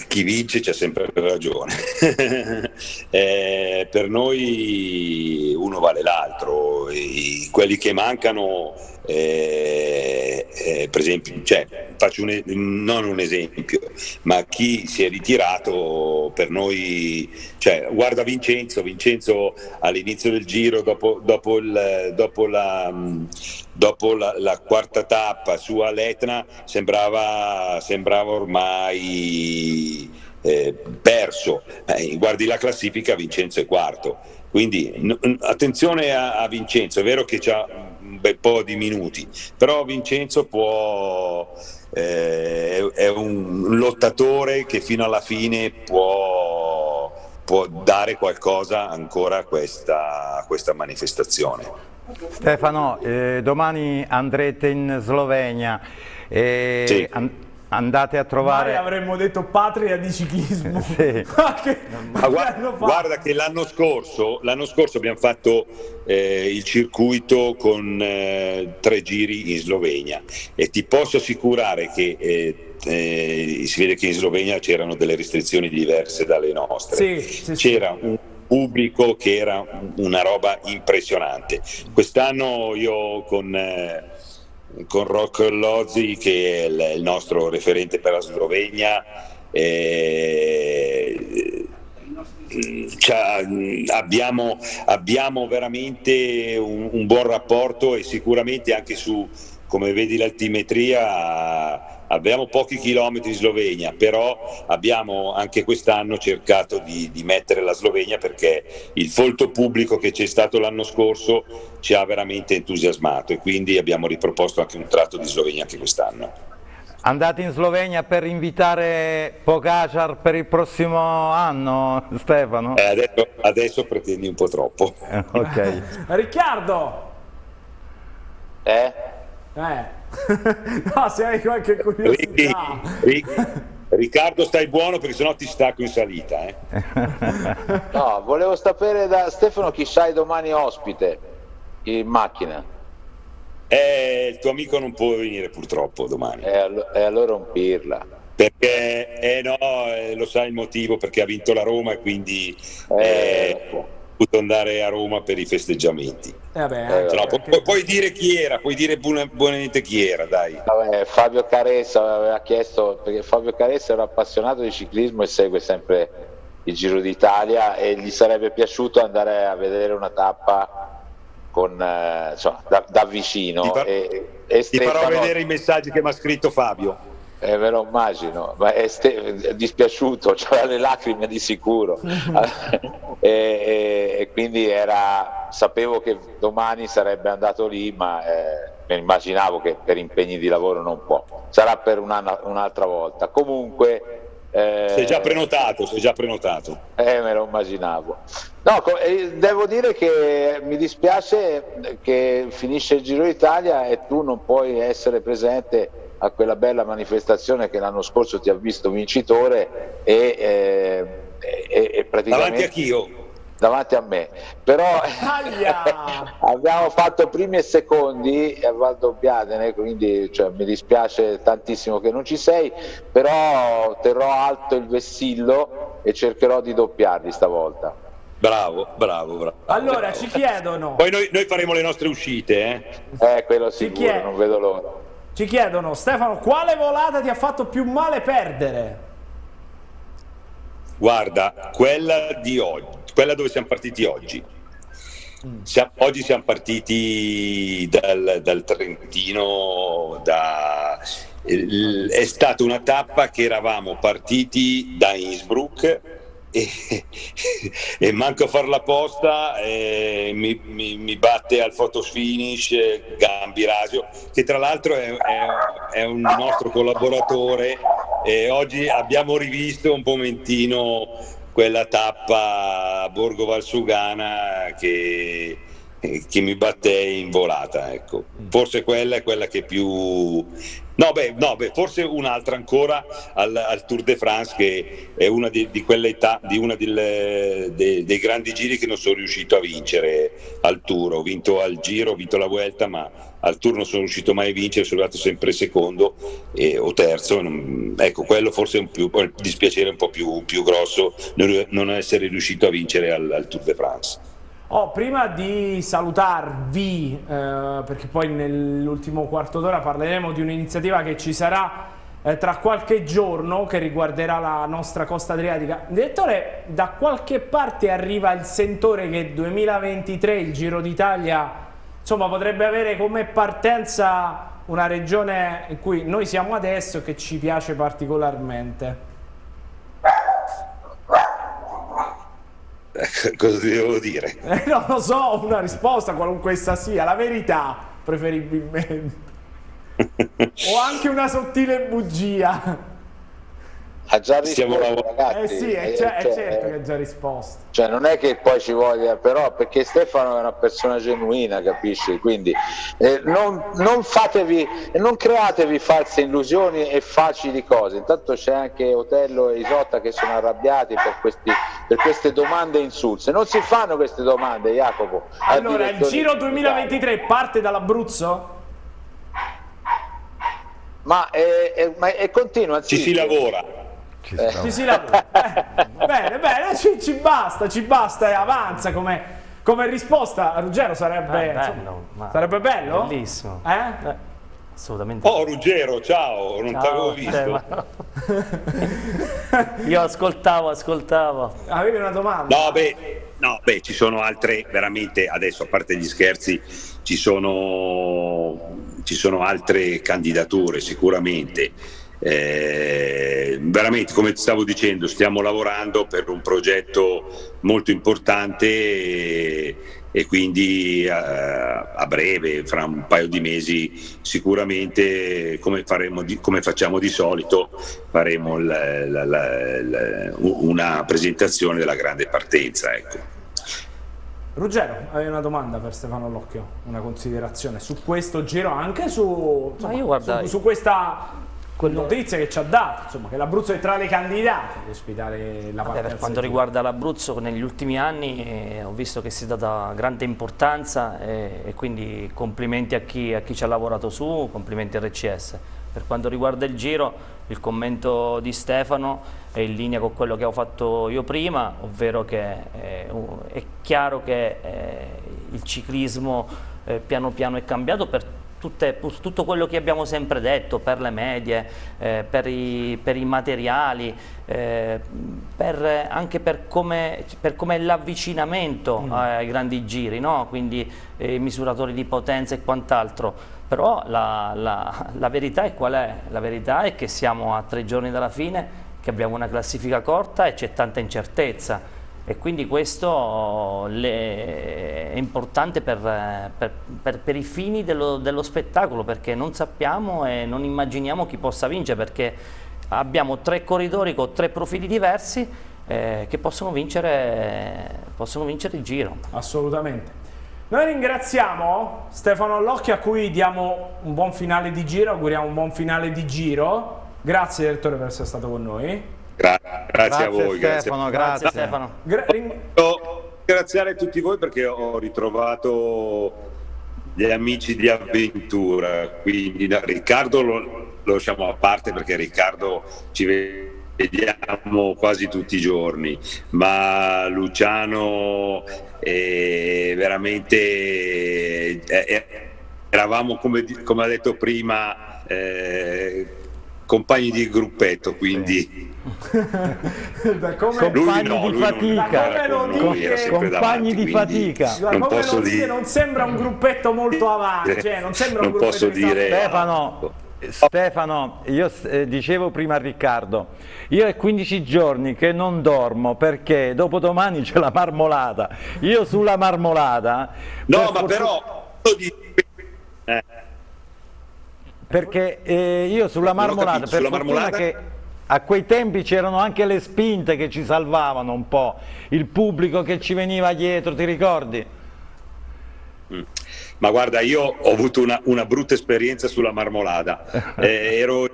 chi vince c'ha sempre ragione. eh, per noi uno vale l'altro, quelli che mancano, eh, eh, per esempio, cioè, faccio un, non un esempio, ma chi si è ritirato per noi, cioè, guarda Vincenzo, Vincenzo all'inizio del giro, dopo, dopo, il, dopo la dopo la, la, quarta tappa su all'Etna sembrava, sembrava ormai eh, perso. Eh, guardi la classifica, Vincenzo è quarto. Quindi n- attenzione a, a, Vincenzo, è vero che ha un bel po' di minuti, però Vincenzo può, eh, è, un lottatore che fino alla fine può, può dare qualcosa ancora a questa, questa manifestazione. Stefano, eh, domani andrete in Slovenia. Eh, sì. an andate a trovare... Mai avremmo detto patria di ciclismo. sì. che... guarda, guarda, che l'anno scorso, scorso, abbiamo fatto eh, il circuito con eh, tre giri in Slovenia e ti posso assicurare che eh, eh si vede che in Slovenia c'erano delle restrizioni diverse dalle nostre. Sì, sì, C'era un pubblico che era una roba impressionante. Quest'anno io con, eh, con Rocco Lozzi, che è il, nostro referente per la Slovenia, eh, abbiamo, abbiamo, veramente un, un buon rapporto e sicuramente anche su, come vedi l'altimetria abbiamo pochi chilometri in Slovenia, però abbiamo anche quest'anno cercato di, di, mettere la Slovenia perché il folto pubblico che c'è stato l'anno scorso ci ha veramente entusiasmato e quindi abbiamo riproposto anche un tratto di Slovenia anche quest'anno. Andate in Slovenia per invitare Pogacar per il prossimo anno, Stefano? Eh, adesso, adesso pretendi un po' troppo. ok. Riccardo! Eh? Eh. no, se hai qualche curiosità. Ricky, Riccardo stai buono perché sennò ti stacco in salita. Eh. No, volevo sapere da Stefano chi sai domani ospite in macchina. Eh, il tuo amico non può venire purtroppo domani. E, allo- e allora un pirla. Perché, eh no, eh, lo sai il motivo, perché ha vinto la Roma e quindi eh, ha potuto andare a Roma per i festeggiamenti. Eh, vabbè, Eh, no, pu- pu- puoi dire chi era, puoi dire buona- buonamente chi era, dai. Vabbè, Fabio Caressa aveva chiesto, perché Fabio Caressa era appassionato di ciclismo e segue sempre il Giro d'Italia e gli sarebbe piaciuto andare a vedere una tappa con, eh, insomma, da, da vicino. Ti fa- e, e Ti farò vedere i messaggi che mi ha scritto Fabio. Eh, me lo immagino, ma è, ste- è dispiaciuto, aveva le lacrime di sicuro. e, e- e quindi era, sapevo che domani sarebbe andato lì, ma eh, immaginavo che per impegni di lavoro non può. Sarà per un'anna- un'altra volta. Comunque. eh, Sei già prenotato, sei già prenotato. eh, me lo immaginavo. No, co- eh, devo dire che mi dispiace che finisce il Giro d'Italia e tu non puoi essere presente a quella bella manifestazione che l'anno scorso ti ha visto vincitore e, eh, e- e praticamente Davanti a chi io? davanti a me. Però abbiamo fatto primi e secondi a Valdobbiadene, quindi cioè, mi dispiace tantissimo che non ci sei, però terrò alto il vessillo e cercherò di doppiarli stavolta. Bravo, bravo, bravo. Allora, ci chiedono, Poi noi, noi faremo le nostre uscite, eh? Eh, quello sicuro, non vedo l'ora. Ci chiedono, Stefano, quale volata ti ha fatto più male perdere? Guarda, quella di oggi, quella dove siamo partiti oggi. Sia- oggi siamo partiti dal, dal Trentino, da- è stata una tappa che eravamo partiti da Innsbruck e, e manco a far la posta eh, mi, mi- mi batte al photo finish eh, Gambirasio che tra l'altro è, è- è un nostro collaboratore e oggi abbiamo rivisto un momentino quella tappa a Borgo Valsugana che, che mi battei in volata ecco. forse quella è quella che più No beh, no, beh, forse un'altra ancora al, al Tour de France che è una di, di quelle età, di una delle- dei, grandi giri che non sono riuscito a vincere al Tour. Ho vinto al Giro, ho vinto la Vuelta, ma al Tour non sono riuscito mai a vincere, sono arrivato sempre secondo e- o terzo. Ecco, quello forse è un, più, un dispiacere un po' più, più grosso non, non essere riuscito a vincere al, al Tour de France. Oh, prima di salutarvi, eh, perché poi nell'ultimo quarto d'ora parleremo di un'iniziativa che ci sarà eh, tra qualche giorno che riguarderà la nostra costa adriatica. Direttore, da qualche parte arriva il sentore che 2023 il Giro d'Italia insomma potrebbe avere come partenza una regione in cui noi siamo adesso e che ci piace particolarmente. Cosa ti devo dire? Eh, non lo so, una risposta qualunque essa sia, la verità preferibilmente. o anche una sottile bugia. Ha già Stiamo risposto, lavorando. Eh ragazzi. sì, è, eh, cioè- è certo eh, che ha già risposto. Cioè, non è che poi ci voglia, però perché Stefano è una persona genuina, capisci? Quindi eh, non, non fatevi, non createvi false illusioni e facili cose. Intanto c'è anche Otello e Isotta che sono arrabbiati per, questi- per queste domande insulse. Non si fanno queste domande, Jacopo. Allora, il Giro di 2023 parte dall'Abruzzo? Ma, eh, eh, ma e continua. Ci sì. si lavora. Ci Eh. Ci si lavora. Eh, bene, bene, ci, ci basta, ci basta e avanza come, come risposta. Ruggero sarebbe, Eh, bello, insomma, ma- sarebbe bello? Bellissimo. Eh? Eh, assolutamente. Oh Ruggero, ciao, non Ciao, t'avevo visto. Stefano. Io ascoltavo, ascoltavo. Avevi una domanda? No beh, no, beh, ci sono altre, veramente, adesso a parte gli scherzi, ci sono, ci sono altre candidature sicuramente. Eh, veramente, come ti stavo dicendo, stiamo lavorando per un progetto molto importante e, e quindi eh, a breve, fra un paio di mesi, sicuramente come, faremo di, come facciamo di solito, faremo la, la, la, una presentazione della grande partenza. Ecco. Ruggero, hai una domanda per Stefano Locchio, una considerazione su questo giro, anche su, insomma, guarda, su, su questa quello... notizia che ci ha dato, insomma, che l'Abruzzo è tra le candidate di ospitare la parte Per quanto riguarda l'Abruzzo, negli ultimi anni eh, ho visto che si è data grande importanza e, e quindi complimenti a chi, a chi, ci ha lavorato su, complimenti a RCS. Per quanto riguarda il giro, il commento di Stefano è in linea con quello che ho fatto io prima, ovvero che eh, è chiaro che eh, il ciclismo eh, piano piano è cambiato per tutte, tutto quello che abbiamo sempre detto per le medie, eh, per, i, per, i, materiali, eh, per, anche per come, per come è l'avvicinamento mm. ai grandi giri, no? quindi eh, misuratori di potenza e quant'altro. Però la, la, la verità è qual è? La verità è che siamo a tre giorni dalla fine, che abbiamo una classifica corta e c'è tanta incertezza e quindi questo è importante per, per, per, per i fini dello, dello, spettacolo perché non sappiamo e non immaginiamo chi possa vincere perché abbiamo tre corridori con tre profili diversi eh, che possono vincere, possono vincere il giro. Assolutamente. Noi ringraziamo Stefano Allocchio a cui diamo un buon finale di giro, auguriamo un buon finale di giro. Grazie direttore per essere stato con noi. Gra grazie, grazie, a voi. Stefano, grazie. grazie Stefano. Gra Voglio ringraziare tutti voi perché ho ritrovato gli amici di avventura, quindi no, Riccardo lo, lo lasciamo a parte perché Riccardo ci vediamo quasi tutti i giorni, ma Luciano è veramente eh, eravamo come, come ha detto prima eh, compagni di gruppetto, quindi sì da come compagni no, di fatica non, compagni di fatica da non posso lo dire non sembra un gruppetto molto avanti cioè non sembra non un posso dire Stefano Stefano, io eh, dicevo prima a Riccardo, io è 15 giorni che non dormo perché dopo domani c'è la marmolata. Io sulla marmolata... No, per ma però... Eh. Perché eh, io sulla marmolata, per sulla marmolata... che a quei tempi c'erano anche le spinte che ci salvavano un po', il pubblico che ci veniva dietro, ti ricordi? Mm. Ma guarda, io ho avuto una, una brutta esperienza sulla marmolada. Eh, ero,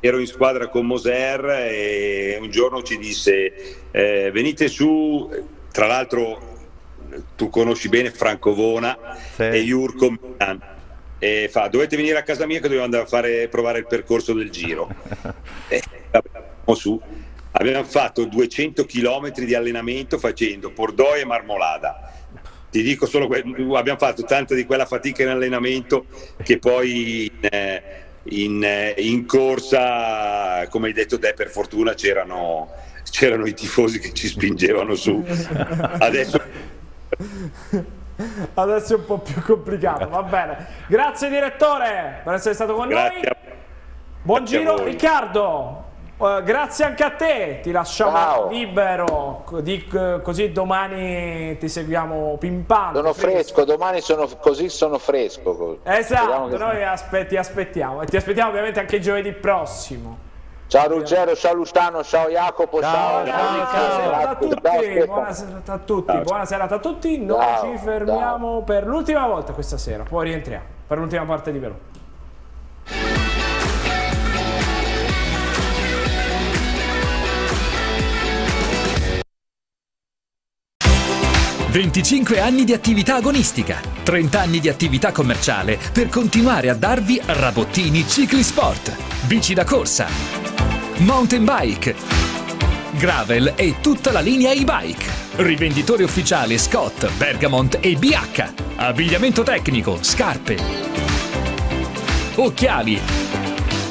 ero, in squadra con Moser e un giorno ci disse eh, venite su, tra l'altro tu conosci bene Franco Vona sì. e Jurko Milan e fa dovete venire a casa mia che dobbiamo andare a fare, provare il percorso del giro. su. Abbiamo fatto 200 km di allenamento facendo Pordoi e Marmolada. Ti dico solo que- abbiamo fatto tanta di quella fatica in allenamento che poi in, eh, in, eh, in corsa, come hai detto te, per fortuna c'erano, c'erano i tifosi che ci spingevano su. Adesso Adesso è un po' più complicato, va bene. Grazie direttore per essere stato con Grazie. noi. Buon Grazie giro Riccardo. Uh, grazie anche a te, ti lasciamo Ciao. libero, di, così domani ti seguiamo pimpando. Sono fresco, fresco domani sono, così sono fresco. Esatto, noi aspetti, aspettiamo e ti aspettiamo ovviamente anche giovedì prossimo. Ciao Ruggero, ciao Luciano, ciao Jacopo, ciao, ciao, ciao, ciao a tutti, buona serata a tutti, buona serata a tutti, noi ci fermiamo per l'ultima volta questa sera, poi rientriamo per l'ultima parte di Velo. 25 anni di attività agonistica, 30 anni di attività commerciale per continuare a darvi Rabottini Cicli Sport, bici da corsa, mountain bike, gravel e tutta la linea e-bike. Rivenditore ufficiale Scott, Bergamont e BH. Abbigliamento tecnico, scarpe, occhiali,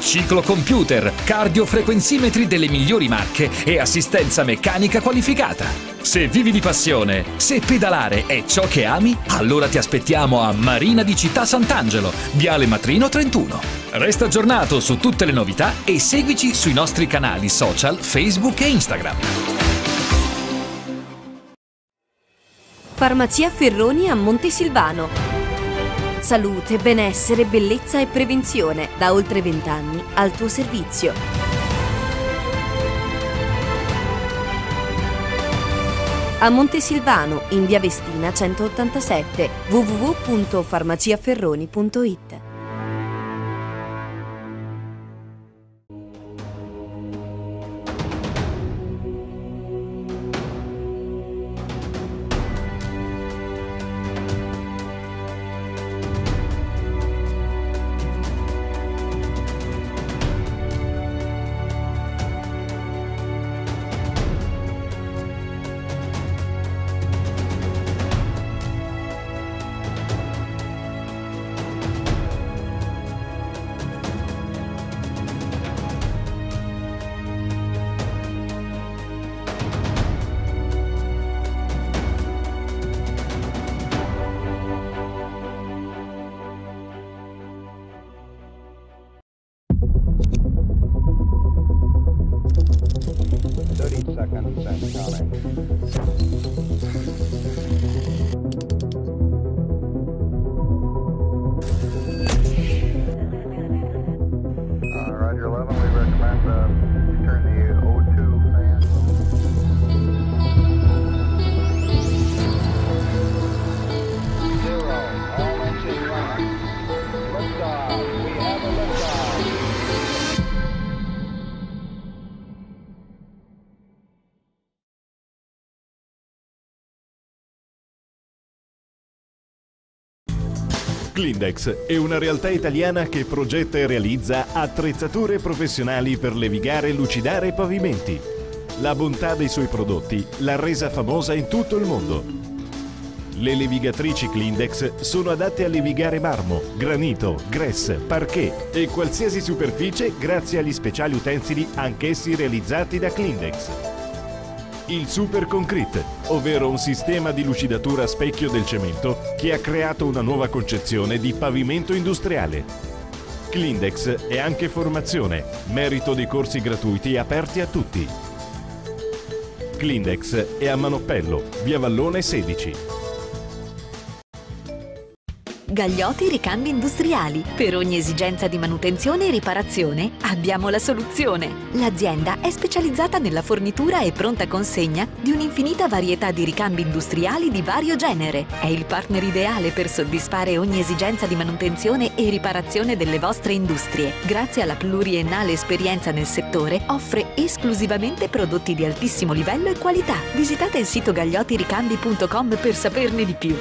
ciclocomputer, cardiofrequenzimetri delle migliori marche e assistenza meccanica qualificata. Se vivi di passione, se pedalare è ciò che ami, allora ti aspettiamo a Marina di Città Sant'Angelo, Viale Matrino 31. Resta aggiornato su tutte le novità e seguici sui nostri canali social Facebook e Instagram. Farmacia Ferroni a Montesilvano. Salute, benessere, bellezza e prevenzione da oltre vent'anni al tuo servizio. A Montesilvano, in via Vestina 187, www.farmaciaferroni.it. Clindex è una realtà italiana che progetta e realizza attrezzature professionali per levigare e lucidare pavimenti. La bontà dei suoi prodotti l'ha resa famosa in tutto il mondo. Le levigatrici Clindex sono adatte a levigare marmo, granito, gress, parquet e qualsiasi superficie grazie agli speciali utensili anch'essi realizzati da Clindex il Super Concrete, ovvero un sistema di lucidatura a specchio del cemento che ha creato una nuova concezione di pavimento industriale. Clindex è anche formazione, merito dei corsi gratuiti aperti a tutti. Clindex è a Manoppello, via Vallone 16. Gagliotti Ricambi Industriali. Per ogni esigenza di manutenzione e riparazione abbiamo la soluzione. L'azienda è specializzata nella fornitura e pronta consegna di un'infinita varietà di ricambi industriali di vario genere. È il partner ideale per soddisfare ogni esigenza di manutenzione e riparazione delle vostre industrie. Grazie alla pluriennale esperienza nel settore, offre esclusivamente prodotti di altissimo livello e qualità. Visitate il sito gagliottiricambi.com per saperne di più.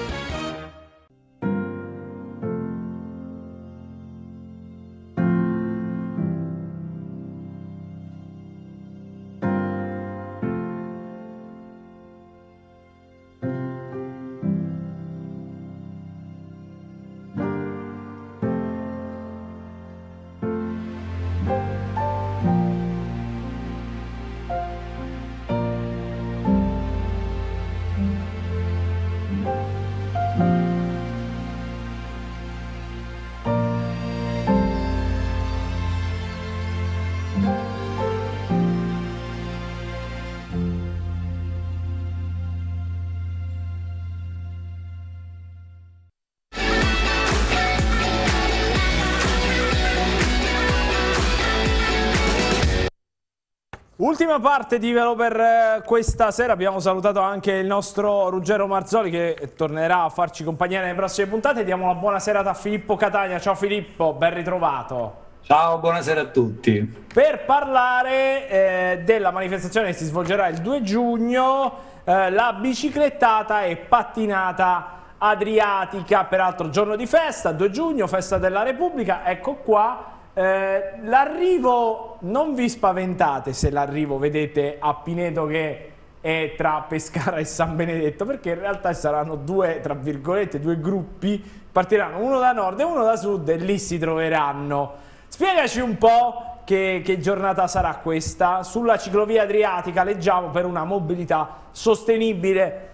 Ultima parte di Velo per eh, questa sera, abbiamo salutato anche il nostro Ruggero Marzoli che tornerà a farci compagnia nelle prossime puntate. Diamo una buona serata a Filippo Catania. Ciao Filippo, ben ritrovato. Ciao, buonasera a tutti. Per parlare eh, della manifestazione che si svolgerà il 2 giugno, eh, la biciclettata e pattinata adriatica, peraltro giorno di festa, 2 giugno, festa della Repubblica, ecco qua eh, l'arrivo, non vi spaventate se l'arrivo vedete a Pineto che è tra Pescara e San Benedetto, perché in realtà saranno due, tra virgolette, due gruppi, partiranno uno da nord e uno da sud e lì si troveranno. Spiegaci un po' che, che giornata sarà questa. Sulla ciclovia adriatica leggiamo per una mobilità sostenibile.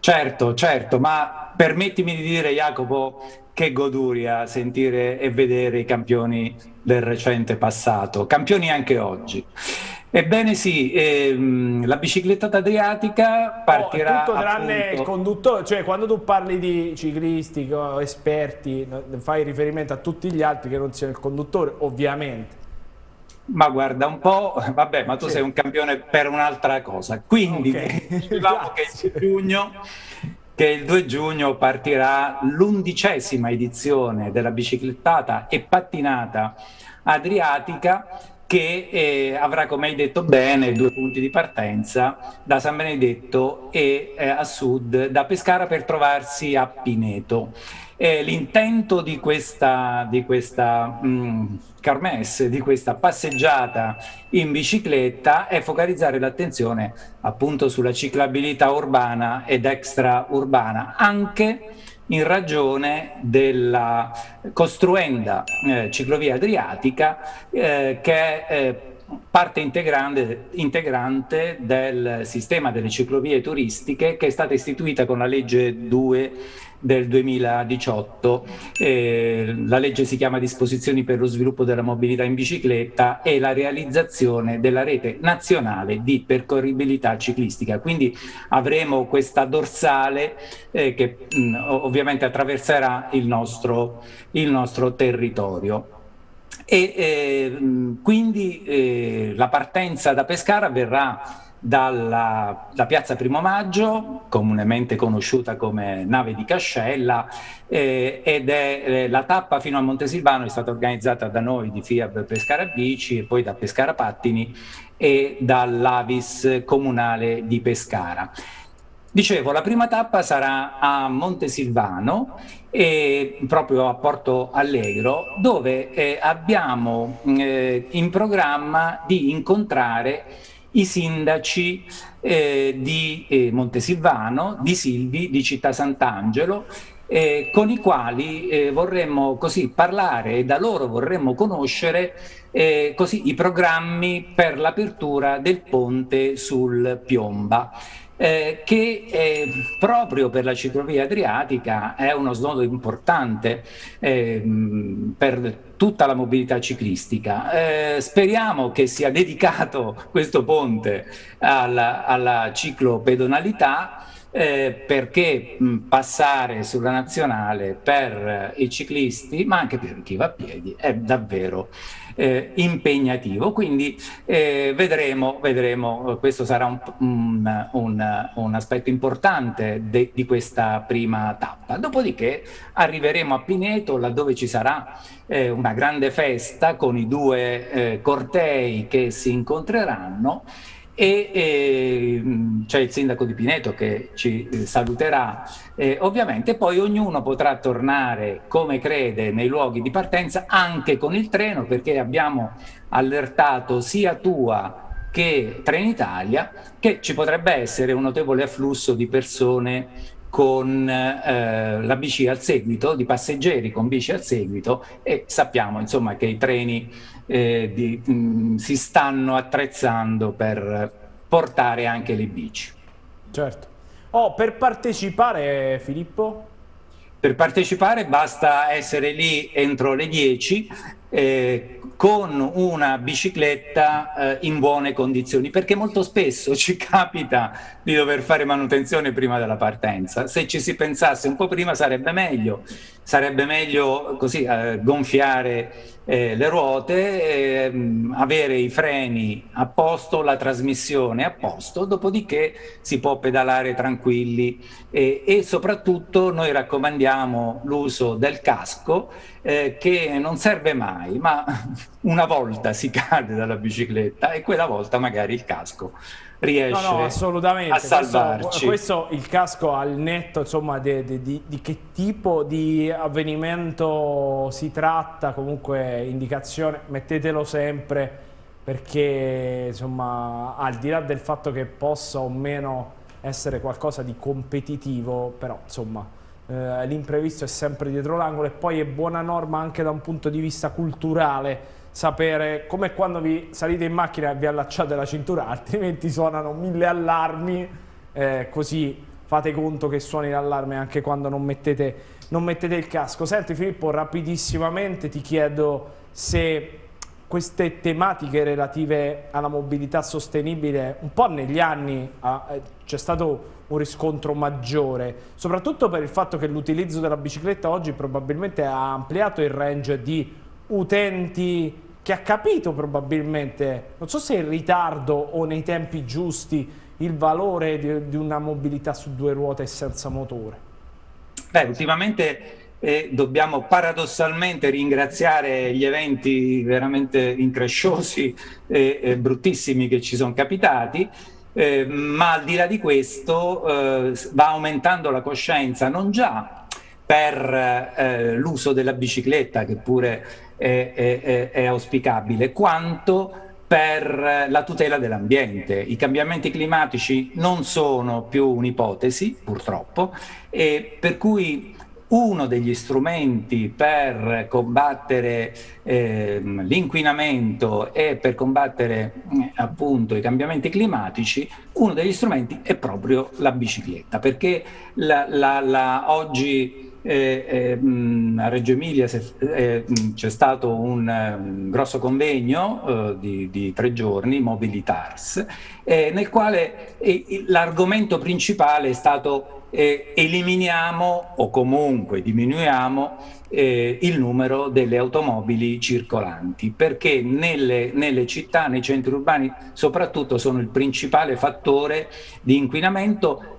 Certo, certo, ma permettimi di dire Jacopo che goduria sentire e vedere i campioni del recente passato, campioni anche oggi. Ebbene sì, ehm, la biciclettata adriatica partirà... Oh, tutto tranne appunto... il conduttore, cioè quando tu parli di ciclisti, esperti, fai riferimento a tutti gli altri che non siano il conduttore, ovviamente. Ma guarda un po', vabbè, ma tu sì. sei un campione per un'altra cosa. Quindi okay. dicevamo che il giugno che il 2 giugno partirà l'undicesima edizione della biciclettata e pattinata adriatica che eh, avrà, come hai detto bene, due punti di partenza da San Benedetto e eh, a sud da Pescara per trovarsi a Pineto. Eh, l'intento di questa, di questa mh, mm, kermesse, di questa passeggiata in bicicletta è focalizzare l'attenzione appunto sulla ciclabilità urbana ed extraurbana, anche in ragione della costruenda eh, ciclovia adriatica eh, che è eh, parte integrante, integrante, del sistema delle ciclovie turistiche che è stata istituita con la legge 2 del 2018. Eh, la legge si chiama Disposizioni per lo sviluppo della mobilità in bicicletta e la realizzazione della rete nazionale di percorribilità ciclistica. Quindi avremo questa dorsale eh, che mh, ovviamente attraverserà il nostro, il nostro territorio. E eh, quindi eh, la partenza da Pescara avverrà dalla da piazza Primo Maggio, comunemente conosciuta come nave di Cascella, eh, ed è eh, la tappa fino a Montesilvano è stata organizzata da noi di FIAB Pescara Bici e poi da Pescara Pattini e dall'Avis comunale di Pescara. Dicevo, la prima tappa sarà a Montesilvano, e proprio a Porto Allegro, dove eh, abbiamo eh, in programma di incontrare i sindaci eh, di eh, Montesilvano, di Silvi, di Città Sant'Angelo, eh, con i quali eh, vorremmo così parlare e da loro vorremmo conoscere eh, così, i programmi per l'apertura del ponte sul Piomba eh, che eh, proprio per la ciclovia adriatica è uno snodo importante eh, per tutta la mobilità ciclistica. Eh, speriamo che sia dedicato questo ponte alla, alla ciclopedonalità eh, perché mh, passare sulla nazionale per i ciclisti, ma anche per chi va a piedi, è davvero eh, impegnativo. Quindi eh, vedremo, vedremo, questo sarà un, un, un, un aspetto importante de, di questa prima tappa. Dopodiché arriveremo a Pineto, laddove ci sarà eh, una grande festa con i due eh, cortei che si incontreranno e eh, c'è il sindaco di Pineto che ci eh, saluterà. Eh, ovviamente poi ognuno potrà tornare come crede nei luoghi di partenza anche con il treno perché abbiamo allertato sia Tua che Trenitalia che ci potrebbe essere un notevole afflusso di persone con eh, la bici al seguito, di passeggeri con bici al seguito e sappiamo insomma che i treni eh, di, mh, mm, si stanno attrezzando per portare anche le bici. Certo. Oh, per partecipare, Filippo? Per partecipare basta essere lì entro le 10 eh, con una bicicletta eh, in buone condizioni, perché molto spesso ci capita di dover fare manutenzione prima della partenza. Se ci si pensasse un po' prima sarebbe meglio, sarebbe meglio così eh, gonfiare eh, le ruote, ehm, avere i freni a posto, la trasmissione a posto, dopodiché si può pedalare tranquilli e, soprattutto noi raccomandiamo l'uso del casco eh, che non serve mai, ma una volta si cade dalla bicicletta e quella volta magari il casco riesce no, no, assolutamente. a salvarci. Questo, questo, il casco al netto insomma di, di, di, che tipo di avvenimento si tratta, comunque indicazione, mettetelo sempre perché insomma al di là del fatto che possa o meno essere qualcosa di competitivo, però insomma eh, l'imprevisto è sempre dietro l'angolo e poi è buona norma anche da un punto di vista culturale sapere come quando vi salite in macchina e vi allacciate la cintura altrimenti suonano mille allarmi eh, così fate conto che suoni l'allarme anche quando non mettete non mettete il casco. Senti Filippo, rapidissimamente ti chiedo se queste tematiche relative alla mobilità sostenibile, un po' negli anni eh, c'è stato un riscontro maggiore, soprattutto per il fatto che l'utilizzo della bicicletta oggi probabilmente ha ampliato il range di utenti che ha capito probabilmente, non so se in ritardo o nei tempi giusti, il valore di, di una mobilità su due ruote e senza motore. Beh, ultimamente eh, dobbiamo paradossalmente ringraziare gli eventi veramente incresciosi e, e bruttissimi che ci sono capitati, eh, ma al di là di questo eh, va aumentando la coscienza non già per eh, l'uso della bicicletta, che pure è, è, è auspicabile, quanto per la tutela dell'ambiente. I cambiamenti climatici non sono più un'ipotesi, purtroppo, e per cui uno degli strumenti per combattere eh, l'inquinamento e per combattere eh, appunto i cambiamenti climatici, uno degli strumenti è proprio la bicicletta, perché la, la, la, oggi eh, eh, a Reggio Emilia eh, c'è stato un, un grosso convegno eh, di, di, tre giorni, Mobilitars, eh, nel quale l'argomento principale è stato eliminiamo o comunque diminuiamo il numero delle automobili circolanti, perché nelle, nelle città, nei centri urbani soprattutto sono il principale fattore di inquinamento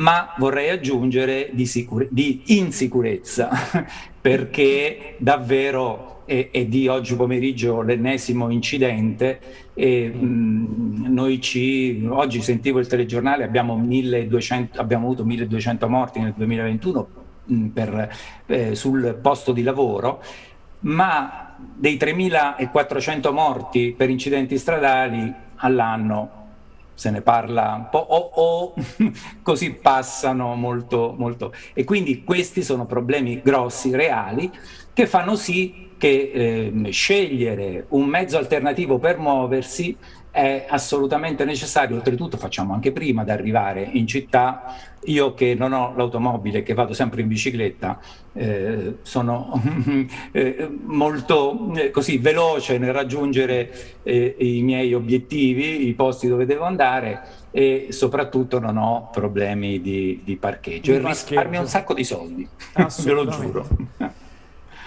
ma vorrei aggiungere di, di insicurezza, perché davvero è, è, di oggi pomeriggio l'ennesimo incidente e mh, noi ci, oggi sentivo il telegiornale, abbiamo, 1200, abbiamo avuto 1200 morti nel 2021 mh, per, eh, sul posto di lavoro, ma dei 3400 morti per incidenti stradali all'anno se ne parla un po' o, o così passano molto, molto. E quindi questi sono problemi grossi, reali, che fanno sì che eh, scegliere un mezzo alternativo per muoversi è assolutamente necessario, oltretutto facciamo anche prima di arrivare in città, io che non ho l'automobile, che vado sempre in bicicletta, eh, sono eh, molto eh, così veloce nel raggiungere eh, i miei obiettivi, i posti dove devo andare e soprattutto non ho problemi di, di parcheggio di e risparmio un sacco di soldi, ve lo giuro.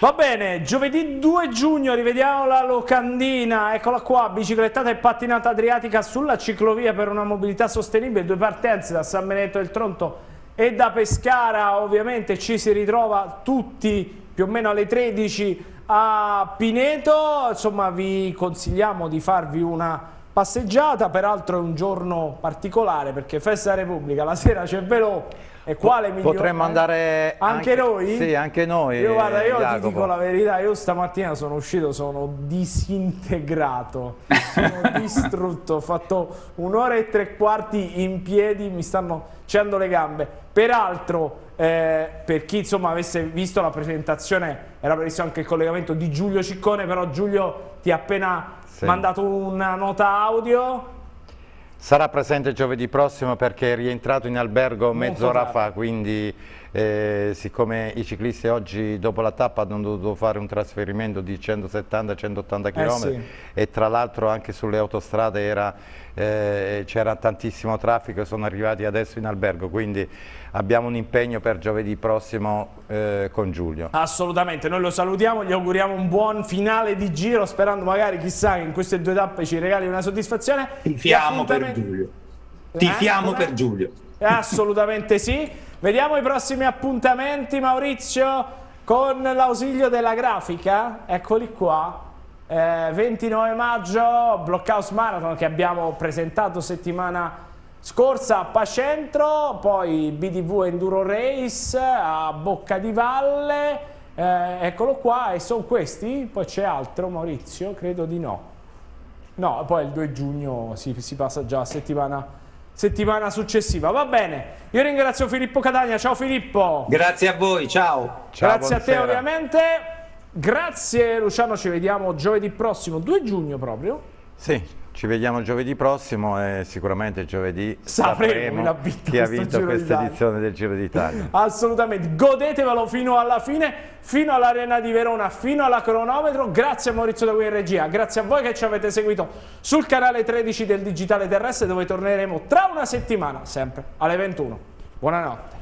Va bene, giovedì 2 giugno rivediamo la locandina, eccola qua, biciclettata e pattinata adriatica sulla ciclovia per una mobilità sostenibile, due partenze da San Benedetto del Tronto e da Pescara, ovviamente ci si ritrova tutti più o meno alle 13 a Pineto, insomma vi consigliamo di farvi una passeggiata, peraltro è un giorno particolare perché Festa Repubblica, la sera c'è velo e quale migliore? Potremmo andare anche, anche, noi? Sì, anche noi. Io, guarda, io Jacopo. ti dico la verità, io stamattina sono uscito, sono disintegrato, sono distrutto, ho fatto un'ora e tre quarti in piedi, mi stanno cendo le gambe. Peraltro, eh, per chi insomma avesse visto la presentazione, era previsto anche il collegamento di Giulio Ciccone, però Giulio ti ha appena sì. mandato una nota audio Sarà presente giovedì prossimo perché è rientrato in albergo mezz'ora fa, quindi eh, siccome i ciclisti oggi dopo la tappa hanno dovuto fare un trasferimento di 170-180 km eh sì. e tra l'altro anche sulle autostrade eh, c'era tantissimo traffico e sono arrivati adesso in albergo, quindi abbiamo un impegno per giovedì prossimo eh, con Giulio. Assolutamente, noi lo salutiamo, gli auguriamo un buon finale di giro, sperando magari chissà che in queste due tappe ci regali una soddisfazione. Tifiamo per Giulio. Tifiamo eh? per Giulio. Assolutamente sì. Vediamo i prossimi appuntamenti, Maurizio, con l'ausilio della grafica. Eccoli qua. Eh, 29 maggio, Blockhouse Marathon che abbiamo presentato settimana scorsa a Pacentro, poi BDV Enduro Race a Bocca di Valle. Eh, eccolo qua, e sono questi? Poi c'è altro, Maurizio? Credo di no. No, poi il 2 giugno si, si passa già a settimana settimana successiva. Va bene, io ringrazio Filippo Catania, ciao Filippo. Grazie a voi, ciao. ciao Grazie buonasera. a te ovviamente. Grazie Luciano, ci vediamo giovedì prossimo, 2 giugno proprio. Sì. Ci vediamo giovedì prossimo e sicuramente giovedì Sapremo chi ha vinto chi ha vinto questa edizione del Giro d'Italia. Assolutamente, godetevelo fino alla fine, fino all'Arena di Verona, fino alla cronometro. Grazie a Maurizio da qui in regia, grazie a voi che ci avete seguito sul canale 13 del Digitale Terrestre dove torneremo tra una settimana, sempre alle 21. Buonanotte.